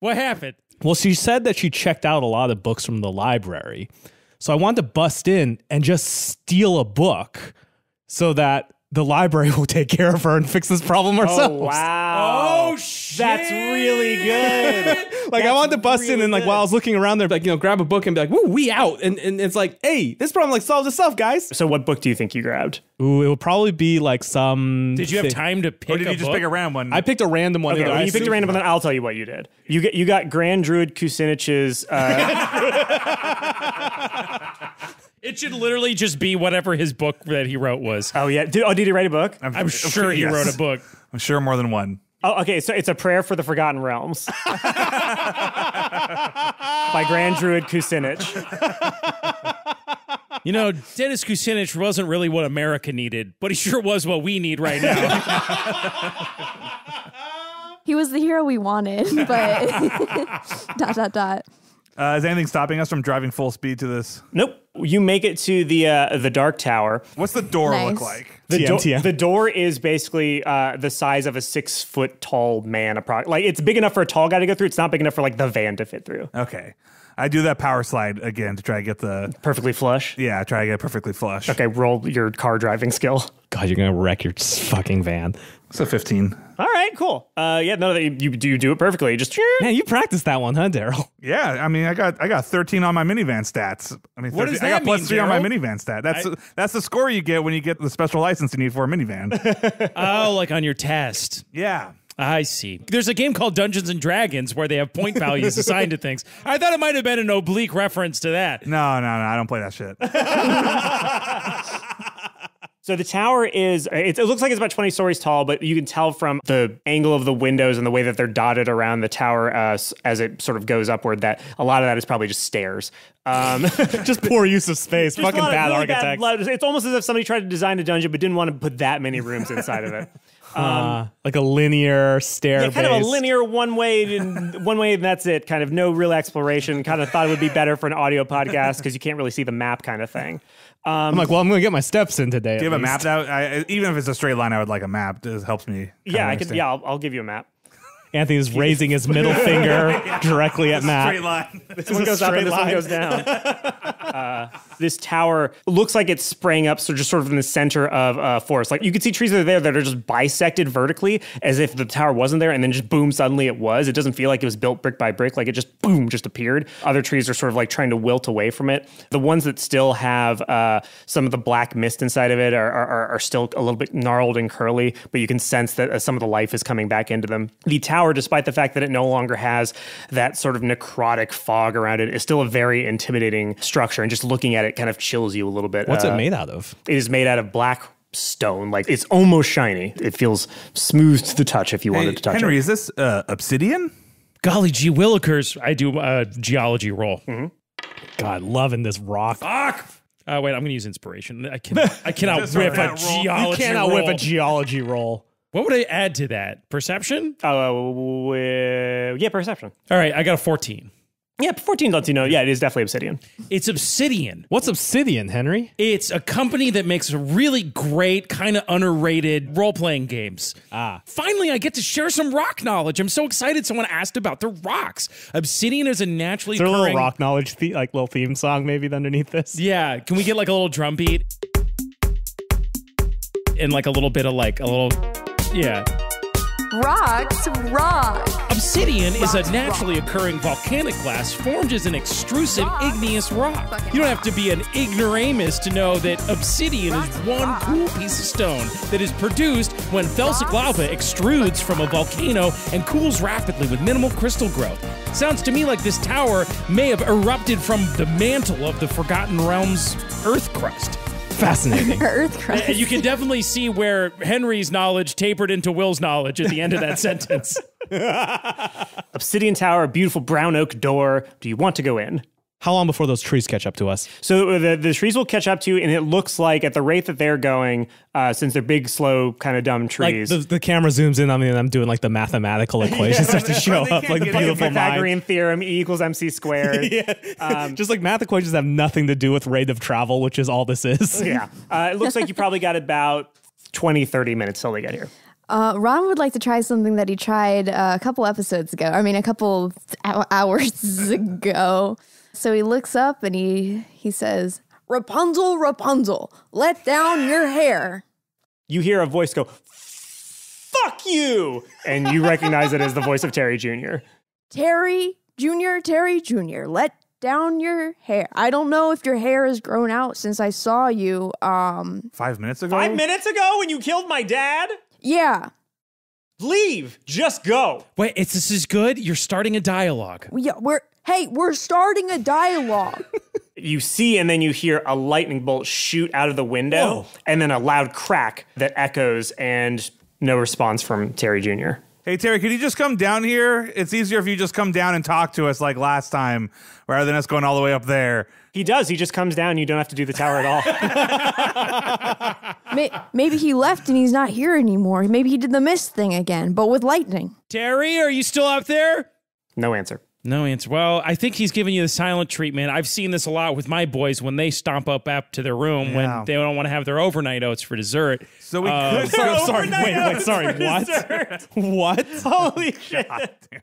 what happened? Well, she said that she checked out a lot of books from the library. So I wanted to bust in and just steal a book so that the library will take care of her and fix this problem ourselves. Oh, wow. Oh shit! That's really good. Like I wanted to bust in and like good. while I was looking around there, like, you know, grab a book and be like, woo, we out. And, and it's like, hey, this problem like solves itself, guys. so what book do you think you grabbed? Ooh, it would probably be like some. Did you have thi- time to pick? Or did a you just book? pick a random one? I picked a random one. Okay, either. well, you picked a random one, and then I'll tell you what you did. You get you got Grand Druid Kucinich's uh, It should literally just be whatever his book that he wrote was. Oh yeah. Did, oh, did he write a book? I'm sure he yes. wrote a book. I'm sure more than one. Oh, okay. So it's a prayer for the Forgotten Realms by Grand Druid Kucinich. You know, Dennis Kucinich wasn't really what America needed, but he sure was what we need right now. He was the hero we wanted, but dot dot dot. Uh, is anything stopping us from driving full speed to this? Nope. You make it to the uh, the Dark Tower. What's the door Nice. look like? The, TM, do- TM. the door is basically uh, the size of a six foot tall man. Appro- like it's big enough for a tall guy to go through. It's not big enough for like the van to fit through. Okay. I do that power slide again to try to get the Perfectly flush. yeah, try to get perfectly flush. Okay, roll your car driving skill. God, you're gonna wreck your fucking van. So 15. All right, cool. Uh, yeah, no, you, you do you do it perfectly. You Just Man, you practiced that one, huh, Darryl? Yeah, I mean, I got I got 13 on my minivan stats. I mean, What 13 does I got that plus mean, three on my minivan stat. That's that's the score you get when you get the special license you need for a minivan. Oh, like on your test. yeah. I see. There's a game called Dungeons and Dragons where they have point values assigned to things. I thought it might have been an oblique reference to that. No, no, no. I don't play that shit. So the tower is, it, it looks like it's about 20 stories tall, but you can tell from the angle of the windows and the way that they're dotted around the tower uh, as it sort of goes upward that a lot of that is probably just stairs. Um, Just poor use of space. Fucking a lot of bad really architects. of- it's almost as if somebody tried to design a dungeon but didn't want to put that many rooms inside of it. Uh, like a linear stair. Yeah, kind of a linear one way and one way and that's it. Kind of no real exploration. Kind of thought it would be better for an audio podcast because you can't really see the map kind of thing. I'm like, well, I'm gonna get my steps in today. Do you have a map that I, even if it's a straight line, I would like a map. It helps me. Yeah, I could. Yeah, I'll, I'll give you a map. Anthony's raising his middle finger directly at Matt. Straight line. This one goes up and this one goes down. uh, this tower looks like it's sprang up, so just sort of in the center of a forest. Like you can see trees that are there that are just bisected vertically, as if the tower wasn't there, and then just boom, suddenly it was. It doesn't feel like it was built brick by brick; like it just boom, just appeared. Other trees are sort of like trying to wilt away from it. The ones that still have uh, some of the black mist inside of it are, are, are still a little bit gnarled and curly, but you can sense that uh, some of the life is coming back into them. The tower, despite the fact that it no longer has that sort of necrotic fog around it, is still a very intimidating structure. And just looking at it kind of chills you a little bit. What's Uh, it made out of? It is made out of black stone. Like it's almost shiny. It feels smooth to the touch if you Hey, wanted to touch it. Henry, is this uh, obsidian? Golly gee willikers. I do a geology roll. God, loving this rock. Fuck. Uh, wait, I'm going to use inspiration. I cannot, I cannot whip a that roll. You geology You cannot roll. whip a geology roll. what would I add to that? Perception? Oh, uh, yeah, perception. All right, I got a 14. Yeah, 14 lets you know. Yeah, it is definitely obsidian. It's Obsidian. What's Obsidian, Henry? It's a company that makes really great, kind of underrated role playing games. Ah. Finally, I get to share some rock knowledge. I'm so excited someone asked about the rocks. Obsidian is a naturally Is there a little rock knowledge, the- like little theme song maybe underneath this? Yeah. Can we get like a little drum beat? And like a little bit of like a little. Yeah. Rock to rock. Obsidian is a naturally occurring volcanic glass formed as an extrusive igneous rock. You don't have to be an ignoramus to know that obsidian is one cool piece of stone that is produced when felsic lava extrudes from a volcano and cools rapidly with minimal crystal growth. Sounds to me like this tower may have erupted from the mantle of the Forgotten Realms earth crust. Fascinating. Earth crust. And you can definitely see where Henry's knowledge tapered into Will's knowledge at the end of that sentence. Obsidian tower, beautiful brown oak door. Do you want to go in? How long before those trees catch up to us? So the, the trees will catch up to you, and it looks like at the rate that they're going, uh, since they're big, slow, kind of dumb Like trees. the, the camera zooms in on me and I'm doing like the mathematical equations start to show up like the get like the beautiful mind. Pythagorean theorem, E equals MC squared. yeah. Just like math equations have nothing to do with rate of travel, which is all this is. yeah. Uh, it looks like you probably got about 20, 30 minutes till they get here. Uh, Ron would like to try something that he tried uh, a couple episodes ago. I mean, a couple hou- hours ago. So he looks up and he he says, "Rapunzel, Rapunzel, let down your hair." You hear a voice go, fuck you! And you recognize it as the voice of Terry Jr. Terry Junior, Terry Junior, let down your hair. I don't know if your hair has grown out since I saw you. Um, Five minutes ago? Five minutes ago when you killed my dad? yeah, Leave. Just go. Wait, it's this is good. You're starting a dialogue. yeah. We're hey, we're starting a dialogue. You see, and then you hear a lightning bolt shoot out of the window, and then a loud crack that echoes, and no response from Terry Jr. Hey, Terry, could you just come down here? It's easier if you just come down and talk to us like last time rather than us going all the way up there. He does. He just comes down. You don't have to do the tower at all. Maybe he left and he's not here anymore. Maybe he did the mist thing again, but with lightning. Terry, are you still up there? no answer. No answer. Well, I think he's giving you the silent treatment. I've seen this a lot with my boys when they stomp up up to their room Yeah. when they don't want to have their overnight oats for dessert. So we Uh, could Sorry, go sorry, wait, wait, sorry. What? dessert. What? Holy shit.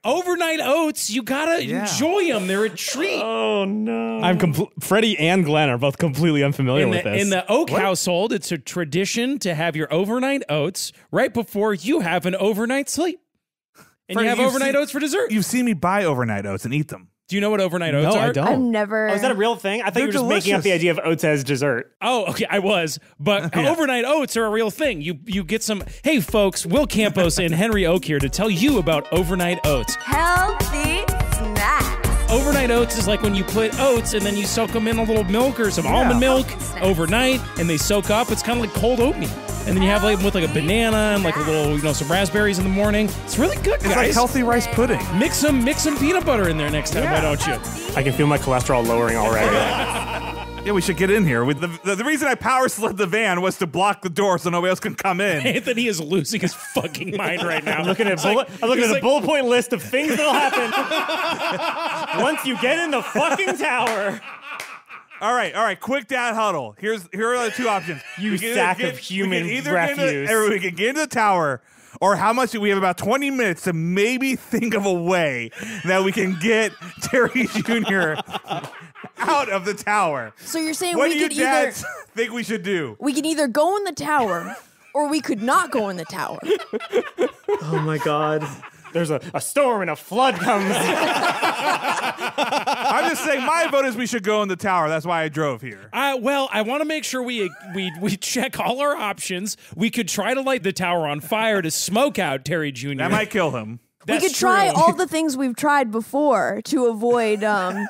overnight oats, you gotta Yeah. enjoy them. They're a treat. Oh no. I'm compl- Freddie and Glenn are both completely unfamiliar in with the, this. in the Oak household, it's a tradition to have your overnight oats right before you have an overnight sleep. And Freddie, you have overnight seen- oats for dessert. You've seen me buy overnight oats and eat them. Do you know what overnight no, oats are? I don't. I've never. Oh, is that a real thing? I thought you were They're just making up the idea of oats as dessert. Oh, okay, I was, but overnight oats are a real thing. You you get some. Hey, folks, Will Campos and Henry Oak here to tell you about overnight oats. healthy snacks? Overnight oats is like when you put oats and then you soak them in a little milk or some almond milk overnight, and they soak up. It's kind of like cold oatmeal, and then you have like with like a banana and like a little you know some raspberries in the morning. It's really good, It's like healthy rice pudding. Mix some mix some peanut butter in there next time. Why don't you? I can feel my cholesterol lowering already. Yeah, we should get in here. With the, the, the reason I power slid the van was to block the door so nobody else can come in. Anthony is losing his fucking mind right now. I'm looking at bullet, I'm looking at like- a bullet point list of things that'll happen once you get in the fucking tower. All right, all right. Quick dad huddle. Here's here are the two options. You We sack get- of human we can either get into- refuse. or we can get into the tower, or how much we have about 20 minutes to maybe think of a way that we can get Terry Jr. out of the tower. So you're saying What we do you could either dads think we should do? we can either go in the tower or we could not go in the tower. Oh my god. There's a, a storm and a flood comes. I'm just saying, my vote is we should go in the tower. That's why I drove here. Uh, well, I want to make sure we we we check all our options. We could try to light the tower on fire to smoke out Terry Jr. That might kill him. we That's could try all the things we've tried before to avoid um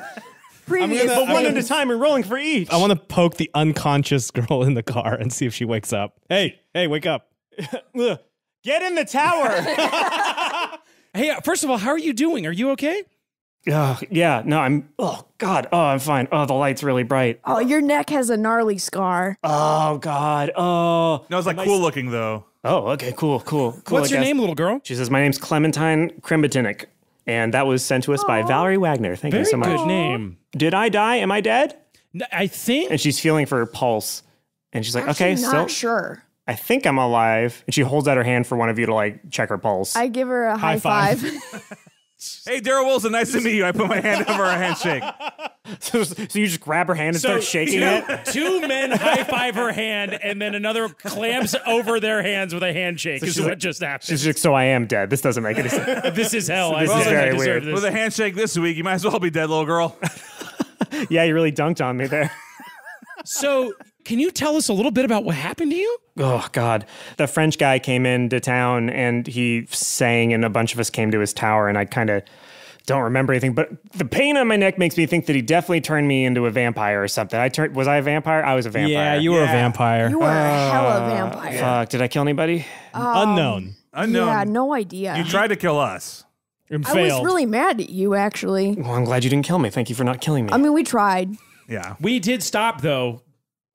previous gonna- but one at a things. time and rolling for each. I want to poke the unconscious girl in the car and see if she wakes up. Hey, hey, wake up. Get in the tower. Hey, uh, first of all, how are you doing? Are you okay? oh, yeah, no, I'm. Oh, God. Oh, I'm fine. Oh, the light's really bright. Oh, your neck has a gnarly scar. Oh, God. Oh. No, it's like cool looking though. Oh, okay, cool, cool, cool. What's I your guess. name, little girl? She says, My name's Clementine Krimbatinik. And that was sent to us by Valerie Wagner. Thank Very you so much. good name. Did I die? Am I dead? I think. And she's feeling for her pulse. And she's like, Actually, Okay, not so sure. I think I'm alive. And she holds out her hand for one of you to like check her pulse. I give her a high, High five. five. Hey, Darryl Wilson, nice to meet you. I put my hand over a handshake. so, so you just grab her hand and start shaking two, it. two men high five her hand, and then another clamps over their hands with a handshake. is what like- just happened. She's like, So I am dead. This doesn't make any sense. this is hell. This I, is very deserve weird. This. With a handshake this week, you might as well be dead, little girl. yeah, you really dunked on me there. So, can you tell us a little bit about what happened to you? Oh God! The French guy came into town and he sang, and a bunch of us came to his tower, and I kind of don't remember anything. But the pain on my neck makes me think that he definitely turned me into a vampire or something. I turned. Was I a vampire? I was a vampire. Yeah, you were a vampire. You were a ah, hella vampire. Fuck! Did I kill anybody? Unknown. Um, Unknown. Yeah, no idea. You tried to kill us. And I failed. was really mad at you, actually. Well, I'm glad you didn't kill me. Thank you for not killing me. I mean, we tried. Yeah. We did stop though.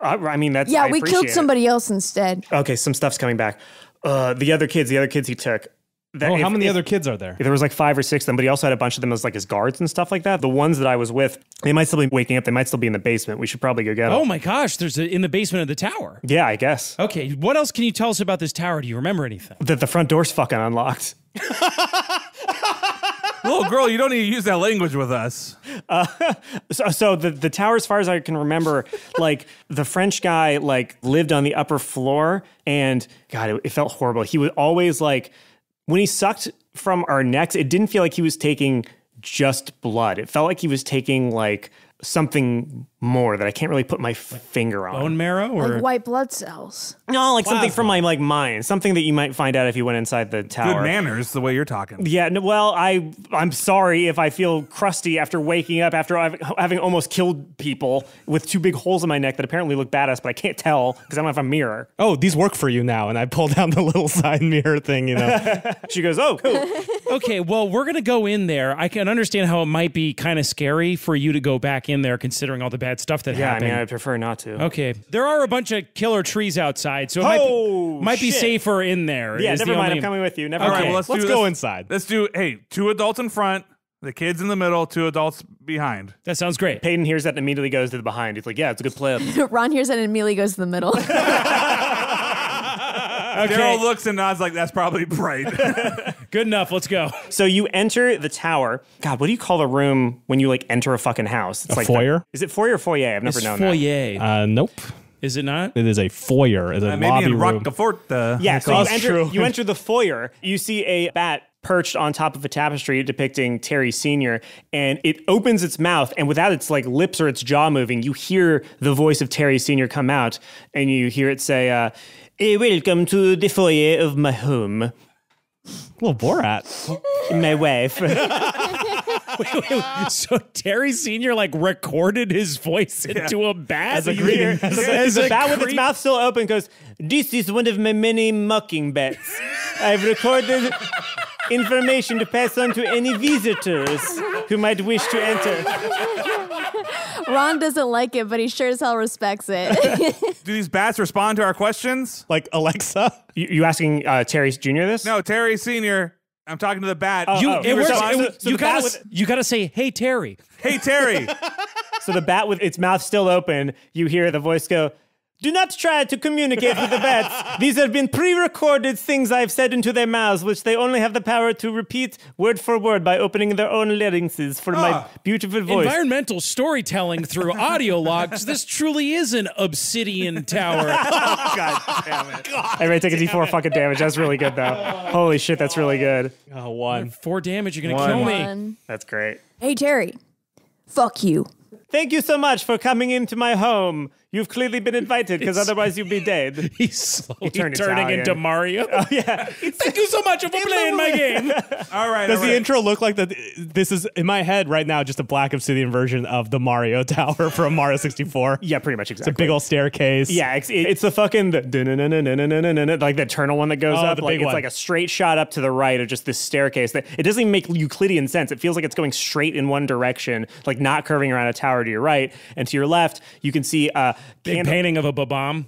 I, I mean, that's Yeah, I we killed appreciate it. somebody else instead. Okay, some stuff's coming back. Uh, the other kids, the other kids he took. That oh, if- how many if- other kids are there? There was like five or six of them, but he also had a bunch of them as like his guards and stuff like that. The ones that I was with, they might still be waking up. They might still be in the basement. We should probably go get them. Oh my gosh, there's a, in the basement of the tower. Yeah, I guess. Okay, what else can you tell us about this tower? Do you remember anything? That the front door's fucking unlocked. little girl, you don't need to use that language with us. Uh, so, so the, the tower, as far as I can remember, like the French guy, like lived on the upper floor, and God, it, it felt horrible. He would always like when he sucked from our necks. It didn't feel like he was taking just blood. It felt like he was taking like something more that I can't really put my finger on. Bone marrow or Like white blood cells. no, like something from my like mind, something that you might find out if you went inside the tower. Good tower. manners, the way you're talking. Yeah, no, well, I I'm sorry if I feel crusty after waking up after I've, having almost killed people with two big holes in my neck that apparently look badass, but I can't tell because I don't have a mirror. Oh, these work for you now. And I pull down the little side mirror thing, you know. She goes, "Oh, cool." okay, well, we're gonna go in there. I can understand how it might be kind of scary for you to go back in there, considering all the bad stuff that yeah, I mean, I prefer not to. okay, there are a bunch of killer trees outside, so it Oh, might, might be safer in there. Yeah, never the mind. only- I'm coming with you. Never All mind. right, well, let's, Let's do go this. inside. Let's do, hey, two adults in front, The kids in the middle, two adults behind. That sounds great. Peyton hears that and immediately goes to the behind. He's like, yeah, it's a good plan. Ron hears that and immediately goes to the middle. Darryl looks and nods like that's probably right. Good enough. Let's go. so you enter the tower. God, what do you call the room when you like enter a fucking house? It's A like foyer? is it foyer or foyer? I've never It's known that. foyer. Uh, nope. Is it not? It is a foyer. It's a Uh, Maybe lobby in room. Rockefort. Uh, Yeah, so you enter, true. you enter the foyer. You see a bat perched on top of a tapestry depicting Terry Senior, and it opens its mouth, and without its like lips or its jaw moving, you hear the voice of Terry Senior come out, and you hear it say, uh, "Eh, "Welcome to the foyer of my home, Little Borat. my wife." So Terry Senior like recorded his voice into a bat As a You hear- greeting. so the, As the a bat with its mouth still open goes, This is one of my many mocking bats. I've recorded information to pass on to any visitors who might wish to enter. Ron doesn't like it, but he sure as hell respects it. Do these bats respond to our questions? Like Alexa. You, you asking uh, Terry Jr. this? No, Terry Senior. I'm talking to the bat. Oh, You, oh. it works. So- it- so- so you the gotta, with- you gotta say, "Hey Terry." Hey Terry. So the bat with its mouth still open, you hear the voice go, Do not try to communicate with the bats. These have been pre recorded things I've said into their mouths, which they only have the power to repeat word for word by opening their own larynxes for my ah. beautiful voice. Environmental storytelling through audio logs. This truly is an obsidian tower. Oh, God damn it. Everybody take a d4 fucking damage. That's really good, though. Holy shit, that's really good. Oh, one. Four damage. You're gonna kill me. One. That's great. hey, Terry. Fuck you. Thank you so much for coming into my home. You've clearly been invited because otherwise you'd be dead. He's slowly turning Italian. into Mario. Oh, yeah. Thank you so much for playing my game. All right. Does all the intro look like that? This is in my head right now, just a Black Obsidian version of the Mario Tower from Mario 64. Yeah, pretty much exactly. It's a big old staircase. Yeah, it's, it's the fucking the like the eternal one that goes Oh, up. the Like big it's like a straight shot up to the right of just this staircase that it doesn't even make Euclidean sense. It feels like it's going straight in one direction, like not curving around a tower to your right and to your left. You can see uh, Big candle- painting of a babam.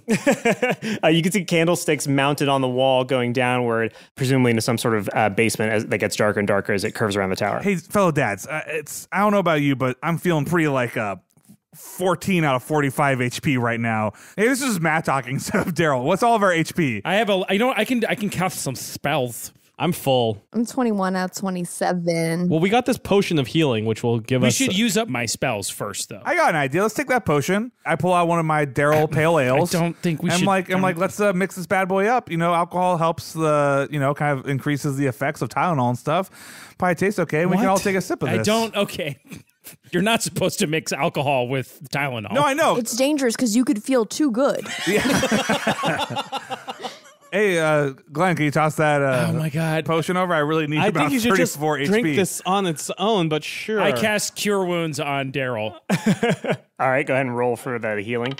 uh, you can see candlesticks mounted on the wall going downward, presumably into some sort of uh, basement as that gets darker and darker as it curves around the tower. Hey, fellow dads. Uh, it's I don't know about you, but I'm feeling pretty like uh 14 out of 45 HP right now. Hey, this is Matt talking instead of Darryl. What's all of our HP? I have a. You know, I can. I can cast some spells. I'm full. I'm 21 out of 27. Well, we got this potion of healing, which will give We us. should use up my spells first, though. I got an idea. Let's take that potion. I pull out one of my Darryl pale ales. I don't think we I'm should- like, I'm like, let's uh, mix this bad boy up. You know, alcohol helps the, you know, kind of increases the effects of Tylenol and stuff. Probably tastes okay. We can all take a sip of I this. I don't. Okay, you're not supposed to mix alcohol with Tylenol. No, I know. It's dangerous because you could feel too good. hey, uh, Glenn, can you toss that uh, Oh my god! potion over? I really need I about think you should just HP. drink this on its own, but sure. I cast Cure Wounds on Darryl. All right, go ahead and roll for the healing.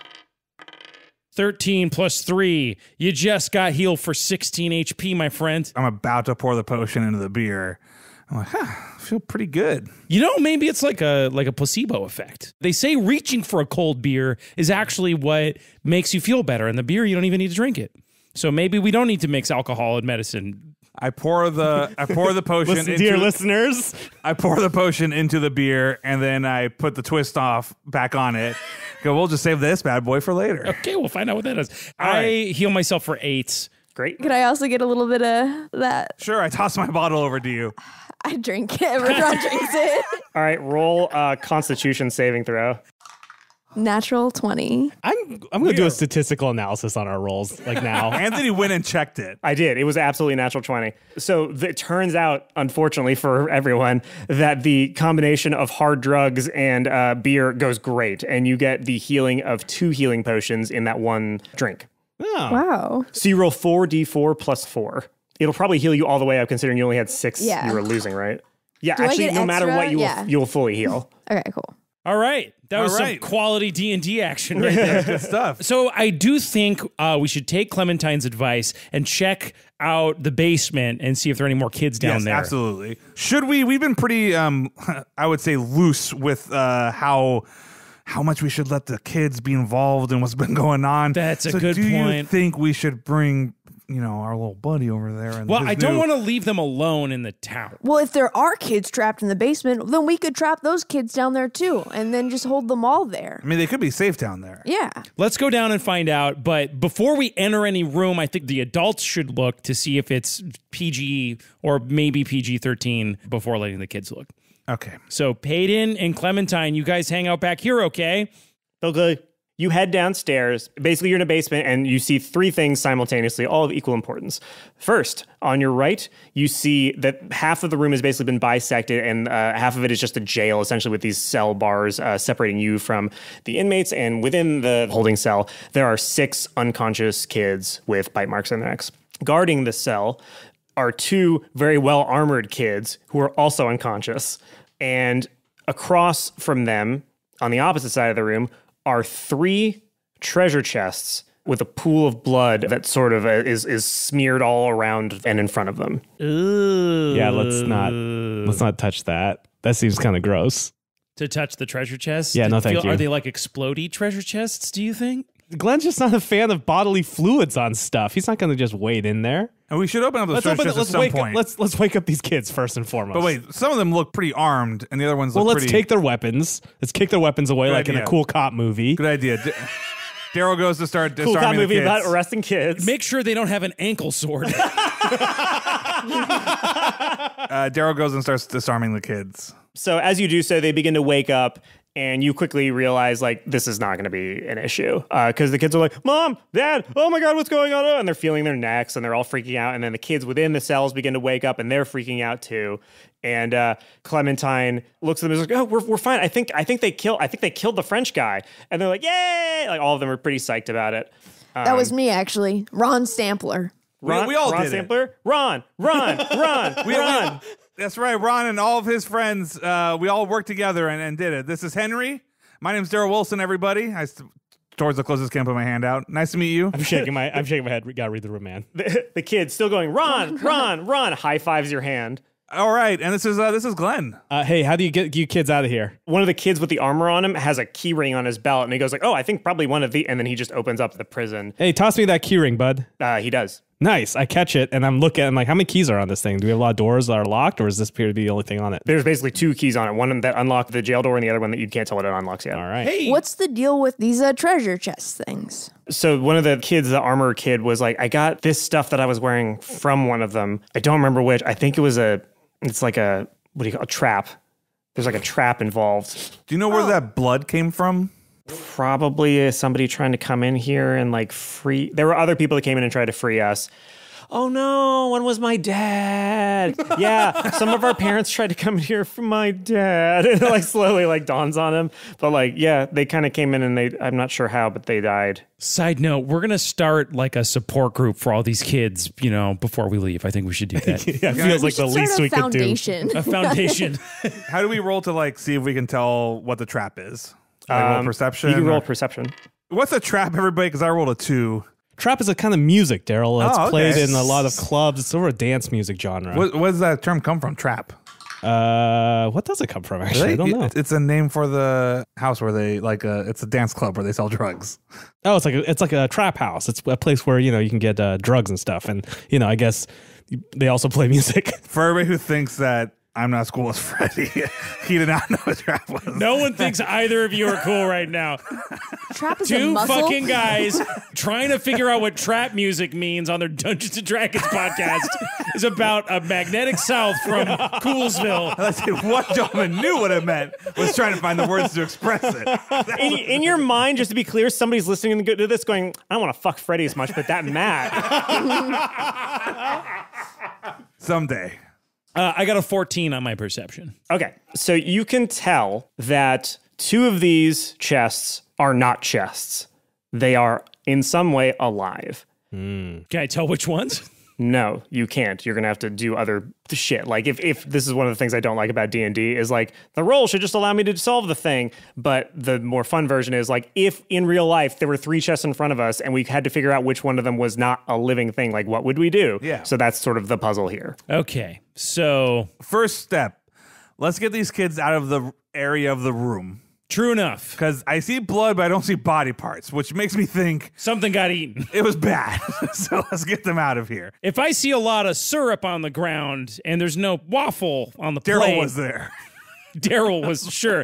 13 plus 3. You just got healed for 16 HP, my friend. I'm about to pour the potion into the beer. I'm like, huh, I feel pretty good. You know, maybe it's like a like a placebo effect. They say reaching for a cold beer is actually what makes you feel better, and the beer you don't even need to drink it. So maybe we don't need to mix alcohol and medicine. I pour the I pour the potion Listen, into dear listeners, I pour the potion into the beer and then I put the twist off back on it. Go, we'll just save this bad boy for later. Okay, we'll find out what that is. I heal myself for eight. Great. Could I also get a little bit of that? Sure, I toss my bottle over to you. I drink it. Ron drinks it. All right, roll uh, Constitution saving throw. Natural 20. I'm I'm going to do a statistical analysis on our rolls like now. Anthony went and checked it. I did. It was absolutely natural 20. So th- it turns out, unfortunately for everyone, that the combination of hard drugs and uh, beer goes great. And you get the healing of two healing potions in that one drink. Oh. Wow. So you roll 4d4 plus 4. It'll probably heal you all the way up, considering you only had six Yeah. you were losing, right? Yeah, Do actually, get no matter what, you will, Yeah. you will fully heal. Okay, cool. All right, that was All some quality D and D action right there. Good stuff. So I do think uh, we should take Clementine's advice and check out the basement and see if there are any more kids down yes, there. absolutely. Should we? We've been pretty, um, I would say, loose with uh, how how much we should let the kids be involved in what's been going on. That's a so good do you point. think we should bring you know, our little buddy over there. And Well, I don't want to leave them alone in the tower. Well, if there are kids trapped in the basement, then we could trap those kids down there too, and then just hold them all there. I mean, they could be safe down there. Yeah. Let's go down and find out. But before we enter any room, I think the adults should look to see if it's PG or maybe PG 13 before letting the kids look. Okay. So, Peyton and Clementine, you guys hang out back here, okay? Okay. You head downstairs. Basically, you're in a basement and you see three things simultaneously, all of equal importance. First, on your right, you see that half of the room has basically been bisected and uh, half of it is just a jail, essentially, with these cell bars uh, separating you from the inmates. And within the holding cell, there are six unconscious kids with bite marks on their necks. Guarding the cell are two very well armored kids who are also unconscious. And across from them, on the opposite side of the room, are three treasure chests with a pool of blood that sort of uh, is is smeared all around and in front of them. Yeah, let's not let's not touch that. That seems kind of gross. To touch the treasure chests? Yeah, no, you thank you. Are they like explodey treasure chests, do you think? Glenn's just not a fan of bodily fluids on stuff. He's not going to just wade in there. And we should open up the Let's treasure open. chest Let's at some wake. point. Let's let's wake up these kids first and foremost. but wait, some of them look pretty armed, and the other ones Well, look let's pretty. take their weapons. Let's kick their weapons away, Good like in a cool cop movie. Good idea. D- Darryl goes to start disarming Cool disarming cop movie kids. about arresting kids. Make sure they don't have an ankle sword. uh, Darryl goes and starts disarming the kids. So as you do so, they begin to wake up, and you quickly realize like this is not going to be an issue because the kids are like, "Mom, Dad, oh my God, what's going on?" And they're feeling their necks, and they're all freaking out. And then the kids within the cells begin to wake up, and they're freaking out too. And uh, Clementine looks at them and is like, "Oh, we're, we're fine. I think I think they killed I think they killed the French guy." And they're like, "Yay!" Like all of them are pretty psyched about it. That was me, actually. Ron Stampler. Ron, we all Ron did it. Stampler, Ron, Ron, Ron, We- Ron. We- that's right. Ron and all of his friends, uh, we all worked together and, and did it. This is Henry. My name's Darryl Wilson, everybody. I st- towards the closest can put my hand out. Nice to meet you. I'm shaking my. I'm shaking my head. We gotta read the room, man. The, the kid still going, Ron, Ron, Ron. High fives your hand. All right, and this is uh, this is Glenn. Uh, hey, how do you get you kids out of here? one of the kids with the armor on him has a key ring on his belt and he goes like oh i think probably one of the and then he just opens up the prison Hey, toss me that keyring, bud. uh, he does Nice. I catch it and I'm looking. I'm like, how many keys are on this thing? Do we have a lot of doors that are locked, or does this appear to be the only thing on it? there's basically two keys on it one that unlock the jail door and the other one that you can't tell what it unlocks yet All right. What's the deal with these uh, treasure chest things? so one of the kids the armor kid was like i got this stuff that i was wearing from one of them i don't remember which i think it was a it's like a what do you call a trap there's like a trap involved Do you know where that blood came from? Probably uh, somebody trying to come in here and like free. There were other people that came in and tried to free us. Oh no, one was my dad. Yeah, some of our parents tried to come in here for my dad. And it like slowly like dawns on him. But like, yeah, they kind of came in and they I'm not sure how, but they died. Side note, we're gonna start like a support group for all these kids, you know, before we leave. I think we should do that. Yeah, it feels like the least a we could do. foundation. a foundation. How do we roll to like see if we can tell what the trap is? Like roll Um, perception. You can roll or- perception. What's a trap, everybody? Because I rolled a two. Trap is a kind of music, Darryl. It's Oh, okay. played in a lot of clubs. It's sort of a dance music genre. What, what does that term come from? Trap. Uh, what does it come from? Actually, I don't know. It- It's a name for the house where they like a. It's a dance club where they sell drugs. Oh, it's like a, it's like a trap house. It's a place where you know you can get uh, drugs and stuff, and you know I guess they also play music. For everybody who thinks that I'm not as cool as Freddie, he did not know what trap was. no one thinks either of you are cool right now. Trap is Two muscle. fucking guys trying to figure out what trap music means on their Dungeons and Dragons podcast is about a magnetic south from Coolsville. I say one gentleman knew what it meant. Was trying to find the words to express it. In, in your mind, just to be clear, somebody's listening to this going, I don't want to fuck Freddie as much, but that Matt. Someday. Uh, I got a 14 on my perception. Okay, so you can tell that two of these chests are not chests. They are in some way alive. Can I tell which ones? No, you can't. You're gonna have to do other shit. Like if, if this is one of the things I don't like about D and D is like the role should just allow me to solve the thing. But the more fun version is like if in real life there were three chests in front of us and we had to figure out which one of them was not a living thing, like what would we do? Yeah. So that's sort of the puzzle here. Okay, so First step. Let's get these kids out of the area of the room. True enough. Because I see blood, but I don't see body parts, which makes me think Something got eaten. it was bad. so let's get them out of here. If I see a lot of syrup on the ground and there's no waffle on the Darryl plate, was there. Darryl was sure.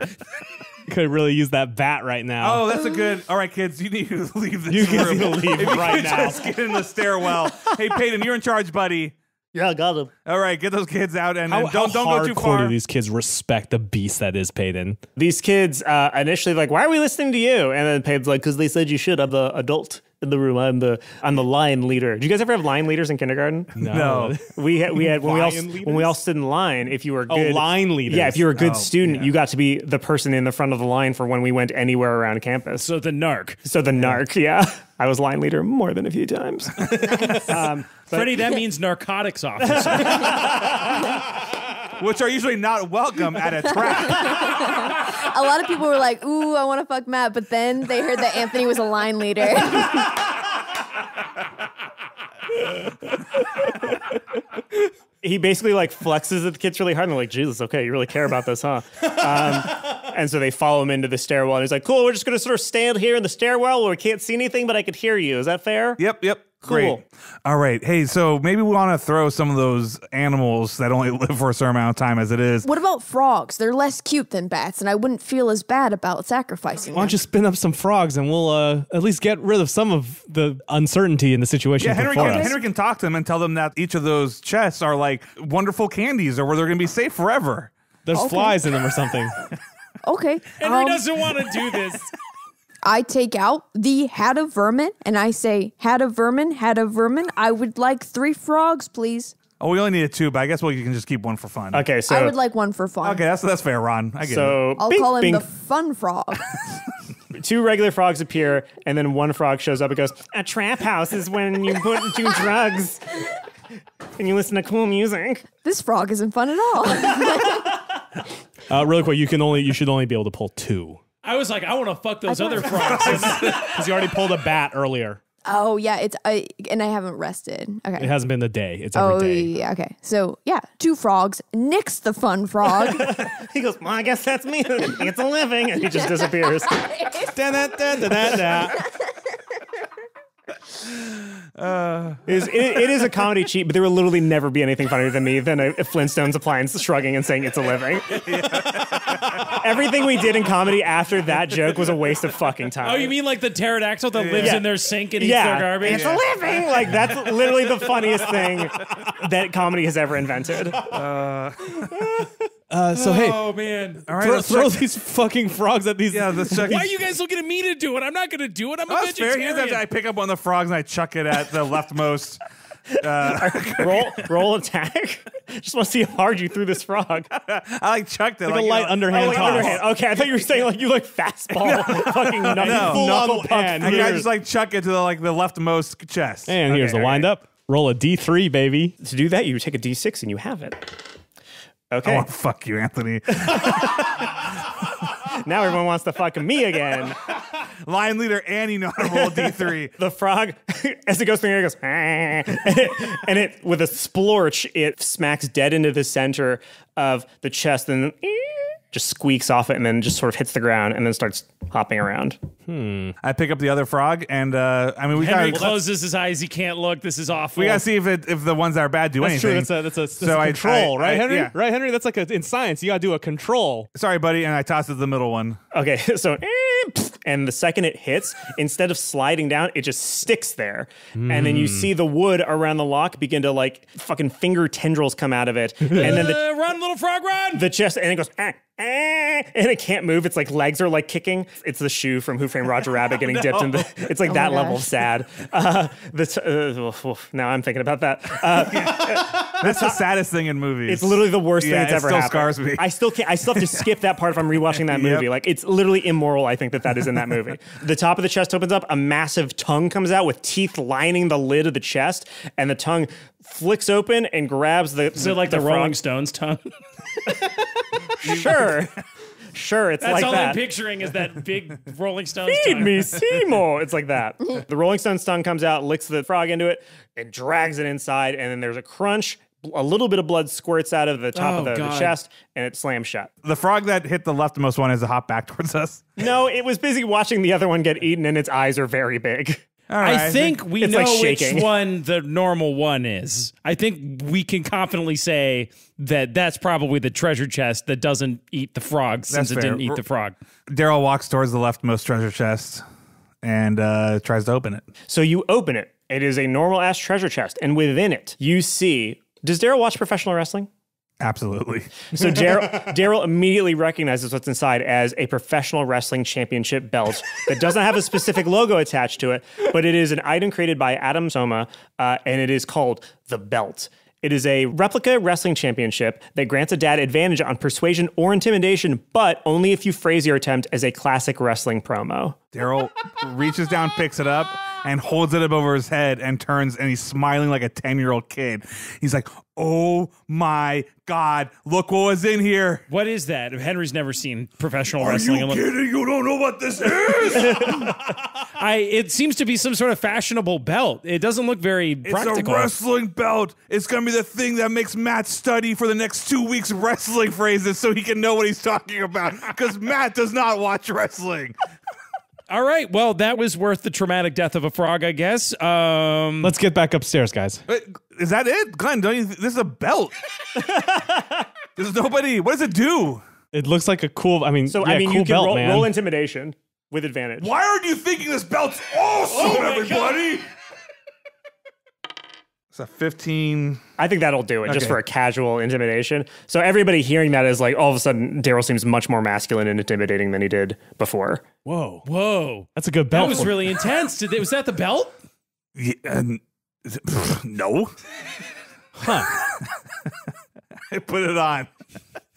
Could really use that bat right now. Oh, that's a good. All right, kids, you need to leave this You guys room. need to leave If you right could now. Just get in the stairwell. hey, Peyton, you're in charge, buddy. Yeah, I got him. All right, get those kids out and, How, and don't how don't go too hardcore far. do these kids respect the beast that is Peyton? These kids uh, initially like, why are we listening to you? And then Peyton's like, because they said you should. I'm the adult in the room. I'm the I'm the line leader. Do you guys ever have line leaders in kindergarten? No. We had we had when we all Lion when we all stood in line. If you were a Oh, good line leader, yeah, if you were a good Oh, student, yeah. you got to be the person in the front of the line for when we went anywhere around campus. So the narc. So the narc, yeah, I was line leader more than a few times. um, but- Freddie, that means narcotics officer. which are usually not welcome at a track. A lot of people were like, "Ooh, I want to fuck Matt," but then they heard that Anthony was a line leader. he basically like flexes at the kids really hard and they're like, Jesus, okay, you really care about this, huh? Um, and so they follow him into the stairwell and he's like, Cool, we're just gonna sort of stand here in the stairwell where we can't see anything, but I could hear you. Is that fair? Yep, yep. Cool. Great. All right. Hey, so maybe we want to throw some of those animals that only live for a certain amount of time as it is. what about frogs? They're less cute than bats, and I wouldn't feel as bad about sacrificing Why don't them. you spin up some frogs and we'll uh, at least get rid of some of the uncertainty in the situation Yeah, Henry can, us. Henry can talk to them and tell them that each of those chests are like wonderful candies or where they're going to be safe forever. There's flies in them or something. Okay. Henry um, doesn't want to do this. I take out the hat of vermin and I say, hat of vermin, hat of vermin. I would like three frogs, please. Oh, we only needed two, but I guess well, you can just keep one for fun. Okay, so I would like one for fun. Okay, that's that's fair, Ron. I get it. so I'll bing, call him bing, the fun frog. two regular frogs appear, and then one frog shows up and goes, A trap house is when you put do drugs and you listen to cool music. this frog isn't fun at all. Uh, really quick, you can only you should only be able to pull two I was like, I want to fuck those other frogs. because you already pulled a bat earlier. oh yeah, it's I and I haven't rested. Okay. It hasn't been the day. It's every Oh day. yeah, okay. So yeah, two frogs. Nick's the fun frog. He goes, Well, I guess that's me. it's a living. And he just disappears. Da-da-da-da-da-da. It is, it, it is a comedy cheat, but there will literally never be anything funnier than me than a, a Flintstones appliance shrugging and saying it's a living. Everything we did in comedy after that joke was a waste of fucking time. oh, you mean like the pterodactyl that lives Yeah. in their sink and eats their garbage? It's a living. Like that's literally the funniest thing that comedy has ever invented. Uh, Uh, so hey, Oh man. All right, throw, let's throw check- these fucking frogs at these. yeah, let's check. Why are you guys looking at me to do it? I'm not going to do it. I'm a Oh, that's fair. You vegetarian. just have to- I pick up one of the frogs and I chuck it at the leftmost. Uh, roll, roll attack. Just want to see how hard you threw this frog. I like chucked it like, like, a you light know, underhand like toss. underhand. Okay, I thought you were saying like you like fastball, fucking knuckle, No. knuckle Full puck I, through. I just like chuck it to the like the leftmost chest. And here's the okay. wind up. Roll a d3, baby. to do that, you take a d6 and you have it. Okay, I want to fuck you, Anthony. now everyone wants to fuck me again. Line leader, and you know how to roll D three. The frog, as it goes through the air, goes, and it, and it with a splorch, it smacks dead into the center of the chest, and then just squeaks off it, and then just sort of hits the ground, and then starts hopping around. I pick up the other frog, and uh, I mean we Henry got closes his eyes. He can't look. This is awful. we got to see if it, if the ones that are bad do That's anything. true. That's a that's a, that's So a I- control, I- right, I- Henry? yeah. Right, Henry. That's like a, in science. You gotta do a control. Sorry, buddy, and I tossed it the middle one. Okay, so and the second it hits, instead of sliding down, it just sticks there. And then you see the wood around the lock begin to like fucking finger tendrils come out of it. And then the, Uh, run, little frog, run! the chest, and it goes, ah, ah, and it can't move. It's like legs are like kicking. It's the shoe from Who Framed Roger Rabbit getting dipped in the. It's like Oh that level of sad. Uh, the t- uh, oof, oof, now I'm thinking about that. Uh, That's the saddest thing in movies. it's literally the worst Yeah, thing that's it ever still happened. scars me. I still can't. I still have to skip that part if I'm rewatching that Yep. movie. Like it's literally immoral. I think that that is in that movie. the top of the chest opens up. A massive tongue comes out with teeth lining the lid of the chest, and the tongue flicks open and grabs the. Is it like the, frog. Rolling Stones tongue? Sure, sure. It's That's like all. I'm picturing is that big Rolling Stones Feed tongue. me, Seymour. It's like that. the Rolling Stones tongue comes out, licks the frog into it, and drags it inside, and then there's a crunch, A little bit of blood squirts out of the top Oh, of the, the chest, and it slams shut. The frog that hit the leftmost one has a hop back towards us. No, it was busy watching the other one get eaten, and its eyes are very big. All right. I think we It's know like which one the normal one is. I think we can confidently say that that's probably the treasure chest that doesn't eat the frog since That's it fair. didn't eat the frog. Darryl walks towards the leftmost treasure chest and uh, tries to open it. So you open it. It is a normal ass treasure chest, and within it, you see. Does Daryl watch professional wrestling? Absolutely. So Darryl Darryl immediately recognizes what's inside as a professional wrestling championship belt that doesn't have a specific logo attached to it, but it is an item created by Adam Soma, uh, and it is called the belt. It is a replica wrestling championship that grants a dad advantage on persuasion or intimidation, but only if you phrase your attempt as a classic wrestling promo. Daryl reaches down, picks it up, and holds it up over his head and turns and he's smiling like a 10 year old kid. He's like, Oh my God, look what was in here. What is that? Henry's never seen professional wrestling. unless- You don't know what this is? I it seems to be some sort of fashionable belt. It doesn't look very It's practical. It's a wrestling belt. It's going to be the thing that makes Matt study for the next two weeks wrestling phrases so he can know what he's talking about. Because Matt does not watch wrestling. All right. Well, that was worth the traumatic death of a frog, I guess. Um, Let's get back upstairs, guys. Wait, Is that it? Glenn, don't you? Th- this is a belt. There's nobody. What does it do? It looks like a cool. I mean, So yeah, I mean, cool you can belt, roll, roll intimidation with advantage. Why aren't you thinking this belt's awesome, everybody? It's a 15. I think that'll do it just for a casual intimidation. So everybody hearing that is like, all of a sudden, Darryl seems much more masculine and intimidating than he did before. Whoa, whoa, that's a good belt. that was for- really intense. Did they, was that the belt? Yeah, and- no. Huh. I put it on.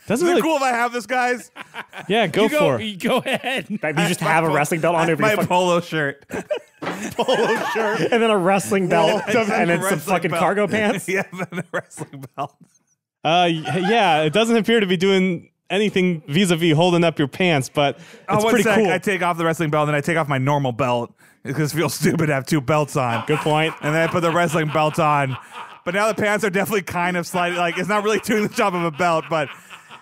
Doesn't Is it really. cool if I have this, guys? Yeah, go You for it. go ahead. You just have a wrestling belt on every My fuck- polo shirt. polo shirt and then a wrestling belt and then some Wrestling fucking belt. cargo pants. yeah, then a wrestling belt. Uh, yeah, it doesn't appear to be doing anything vis-a-vis holding up your pants, but oh, it's Oh, one pretty sec. cool. I take off the wrestling belt and then I take off my normal belt because it feels stupid to have two belts on. Good point. And then I put the wrestling belt on. But now the pants are definitely kind of slightly like it's not really doing the job of a belt, but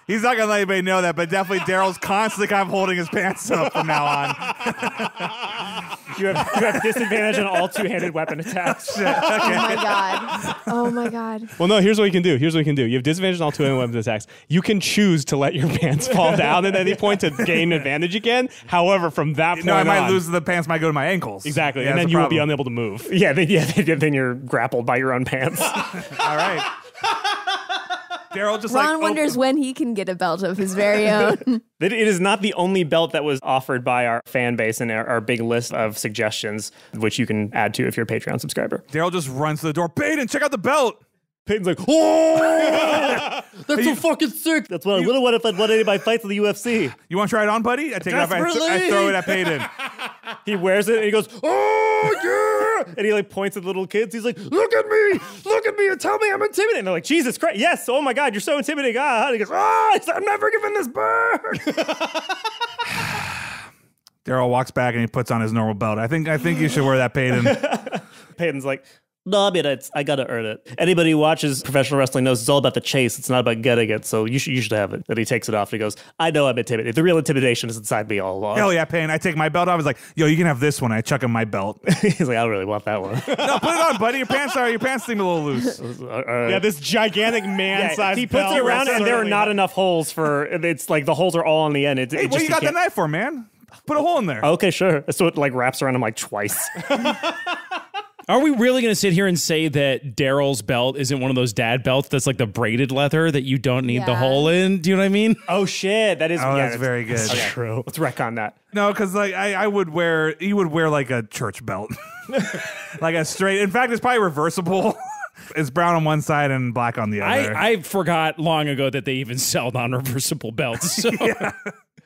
he's not gonna let anybody know that. But definitely Darryl's constantly kind of holding his pants up from now on. You have, you have disadvantage on all two-handed weapon attacks. Oh my god. Oh my god. Well, no. Here's what you can do. Here's what you can do. You have disadvantage on all two-handed weapon attacks. You can choose to let your pants fall down at any point to gain advantage again. However, from that point No, I might on- lose the pants might go to my ankles. exactly, Yeah, and then the you will be unable to move. Yeah, then, yeah, then, then you're grappled by your own pants. All right. Darryl just Ron like wonders op- when he can get a belt of his very own. It it is not the only belt that was offered by our fan base and our, our big list of suggestions, which you can add to if you're a Patreon subscriber. Darryl just runs to the door. Peyton, check out the belt. Peyton's like, oh, that's so fucking sick. That's what I would have won if I'd won any of my fights in the UFC. You want to try it on, buddy? I take it off. I, th- I throw it at Peyton. He wears it and he goes, oh yeah, and he like points at little kids. He's like, look at me, look at me, and tell me I'm intimidating. And they're like, Jesus Christ, yes, oh my God, you're so intimidating. Ah, and he goes, ah, like, I'm never giving this bird. Darryl walks back and he puts on his normal belt. I think I think you should wear that, Peyton. Peyton's like, no, I mean, it's, I gotta earn it. Anybody who watches professional wrestling knows it's all about the chase. It's not about getting it. So you should, you should have it. Then he takes it off and he goes, I know I'm intimidated. The real intimidation is inside me all along. Hell yeah, Payne. I take my belt off. I was like, yo, you can have this one. I chuck him my belt. He's like, I don't really want that one. no, put it on, buddy. Your pants are your pants seem a little loose. Yeah, this gigantic Yeah, man-sized. he puts belt it around, and there are not enough holes for. It's like the holes are all on the end. It, Hey, it what just you got the knife for, man? Put a hole in there. Okay, sure. So it like wraps around him like twice. Are we really going to sit here and say that Darryl's belt isn't one of those dad belts that's like the braided leather that you don't need the hole in? Do you know what I mean? oh shit, that is. Oh, yeah, that's very good. Okay, true. Let's wreck on that. No, because like I, I would wear, he would wear like a church belt, like a straight. In fact, it's probably reversible. it's brown on one side and black on the other. I, I forgot long ago that they even sell non-reversible belts. So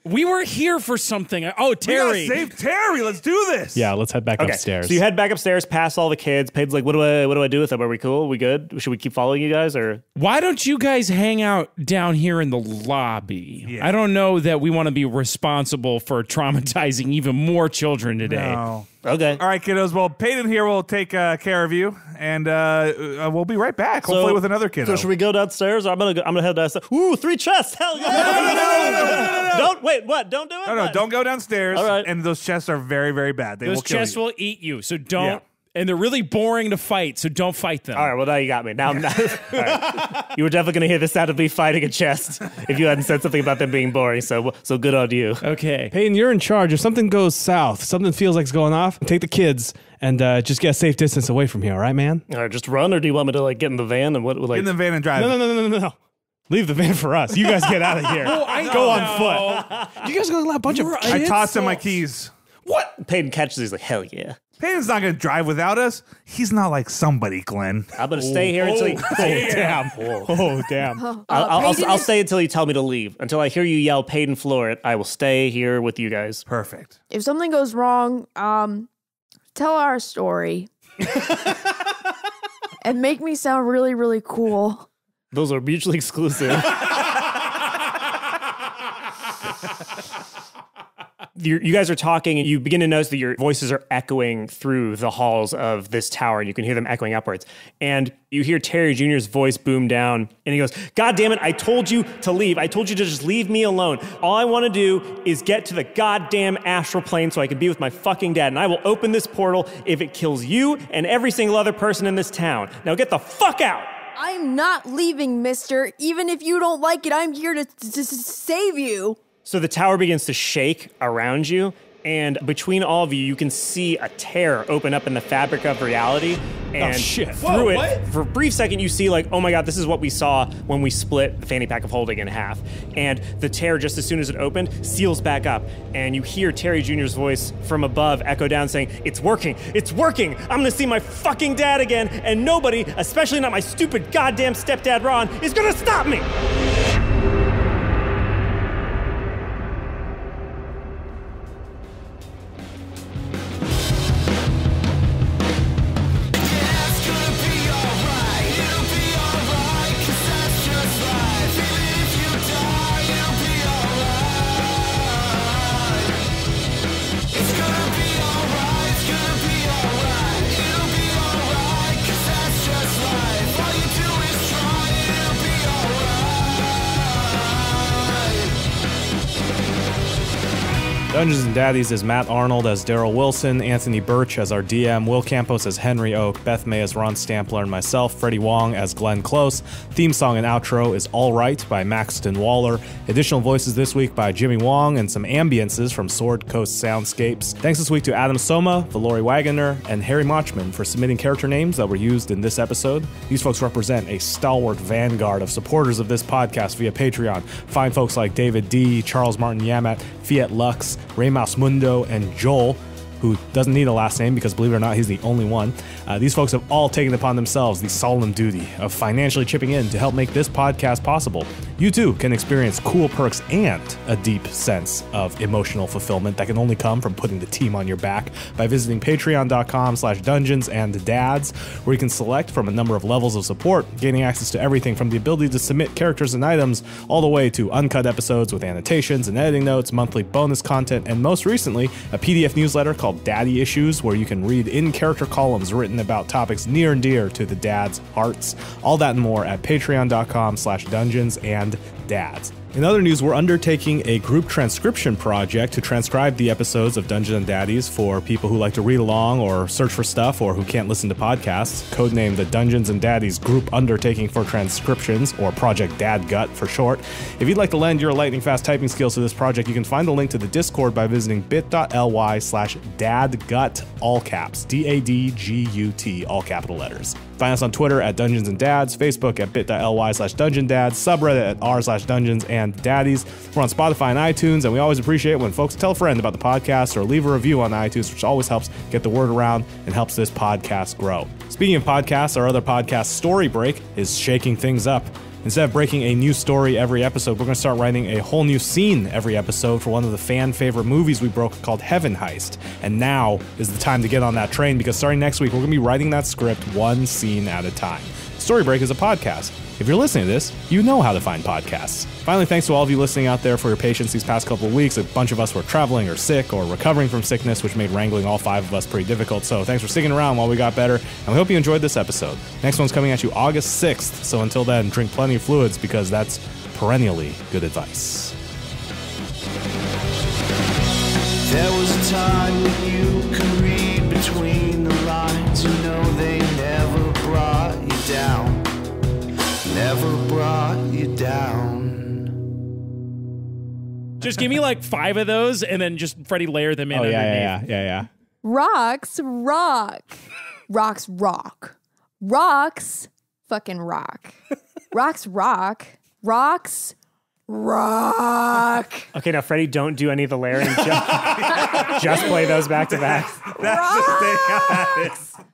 we were here for something. Oh, we Terry. save Terry. Let's do this. Yeah, let's head back Okay, upstairs. so you head back upstairs, past all the kids. Paige's like, "What do I? What do I do with them? Are we cool? we good? Should we keep following you guys or?" Why don't you guys hang out down here in the lobby? I don't know that we want to be responsible for traumatizing even more children today. No. Okay. All right, kiddos. Well, Peyton here will take uh, care of you, and uh, uh, we'll be right back. Hopefully, with another kiddo. So should we go downstairs? I'm gonna go, I'm gonna head downstairs. Ooh, three chests! Hell yeah! No, no, no, no, Don't wait. What? Don't do it. no, no, What? don't go downstairs. All right. And those chests are very, very bad. They Those will kill chests you. will eat you, so don't. Yeah. And they're really boring to fight, so don't fight them. All right, well now you got me. Now I'm not. All right. You were definitely going to hear the sound of me fighting a chest if you hadn't said something about them being boring. So so good on you. Okay. Peyton, you're in charge. If something goes south, something feels like it's going off, take the kids and uh, just get a safe distance away from here, all right, man? All right, just run, or do you want me to like get in the van and what? Like, Get in the van and drive. No, no, no, no, no, no. Leave the van for us. You guys get out of here. Go on foot. You guys are going to allow a bunch of I kids? tossed him my keys. What? Peyton catches. He's like, hell yeah. Peyton's not going to drive without us. He's not like somebody, Glenn. I'm going to stay here until. You, Oh, damn. Oh, damn. I'll, I'll, I'll, I'll stay until you tell me to leave. Until I hear you yell Peyton Floret, I will stay here with you guys. Perfect. If something goes wrong, um, tell our story. and make me sound really, really cool. those are mutually exclusive. You're, you guys are talking, and you begin to notice that your voices are echoing through the halls of this tower, and you can hear them echoing upwards. And you hear Terry Jr.'s voice boom down, and he goes, God damn it, I told you to leave. I told you to just leave me alone. All I want to do is get to the goddamn astral plane so I can be with my fucking dad, and I will open this portal if it kills you and every single other person in this town. Now get the fuck out! I'm not leaving, mister. Even if you don't like it, I'm here to, to, to save you. So the tower begins to shake around you, and between all of you, you can see a tear open up in the fabric of reality. Oh, and shit. through Whoa, it, what? for a brief second, you see like, oh my god, this is what we saw when we split the fanny pack of holding in half. And the tear, just as soon as it opened, seals back up, and you hear Terry Jr.'s voice from above echo down, saying, "It's working! It's working! I'm gonna see my fucking dad again, and nobody, especially not my stupid goddamn stepdad Ron, is gonna stop me!" Daddies is Matt Arnold as Darryl Wilson, Anthony Burch as our DM, Will Campos as Henry Oak, Beth May as Ron Stampler, and myself, Freddie Wong as Glenn Close. Theme song and outro is All Right by Maxton Waller. Additional voices this week by Jimmy Wong and some ambiences from Sword Coast Soundscapes. Thanks this week to Adam Soma, Valori Wagoner, and Harry Mochman for submitting character names that were used in this episode. These folks represent a stalwart vanguard of supporters of this podcast via Patreon. Find folks like David D., Charles Martin Yamat, Fiat Lux, Ramos Mundo, and Joel, who doesn't need a last name because, believe it or not, he's the only one. Uh, these folks have all taken upon themselves the solemn duty of financially chipping in to help make this podcast possible. You too can experience cool perks and a deep sense of emotional fulfillment that can only come from putting the team on your back by visiting patreon.com slash dungeons and dads, where you can select from a number of levels of support, gaining access to everything from the ability to submit characters and items all the way to uncut episodes with annotations and editing notes, monthly bonus content, and most recently, a PDF newsletter called Daddy Issues, where you can read in character columns written about topics near and dear to the dad's hearts. All that and more at patreon.com slash dungeons and dads. In other news, we're undertaking a group transcription project to transcribe the episodes of Dungeons and Daddies for people who like to read along or search for stuff or who can't listen to podcasts. Codenamed the Dungeons and Daddies Group Undertaking for Transcriptions, or Project Dadgut for short. If you'd like to lend your lightning fast typing skills to this project, you can find the link to the Discord by visiting bit.ly slash dadgut, all caps, D A D G U T, all capital letters. Find us on Twitter at Dungeons and Dads, Facebook at bit.ly slash dungeon dads, subreddit at r slash dungeons and daddies. We're on Spotify and iTunes, and we always appreciate when folks tell a friend about the podcast or leave a review on iTunes, which always helps get the word around and helps this podcast grow. Speaking of podcasts, our other podcast, Story Break, is shaking things up. Instead of breaking a new story every episode, we're going to start writing a whole new scene every episode for one of the fan favorite movies we broke called Heaven Heist. And now is the time to get on that train because starting next week, we're going to be writing that script one scene at a time. Storybreak is a podcast. If you're listening to this, you know how to find podcasts. Finally, thanks to all of you listening out there for your patience these past couple of weeks. A bunch of us were traveling or sick or recovering from sickness, which made wrangling all five of us pretty difficult. So thanks for sticking around while we got better, and we hope you enjoyed this episode. Next one's coming at you August 6th, so until then, drink plenty of fluids because that's perennially good advice. There was a time when you brought you down. Never brought you down. Just give me like five of those, and then just Freddie layer them in. Oh, yeah, underneath. yeah, yeah, yeah, yeah. Rocks rock. Rocks rock. Rocks fucking rock. Rocks rock. Rocks rock. Okay, now Freddie, don't do any of the layering. Just, just play those back to back. That's the thing.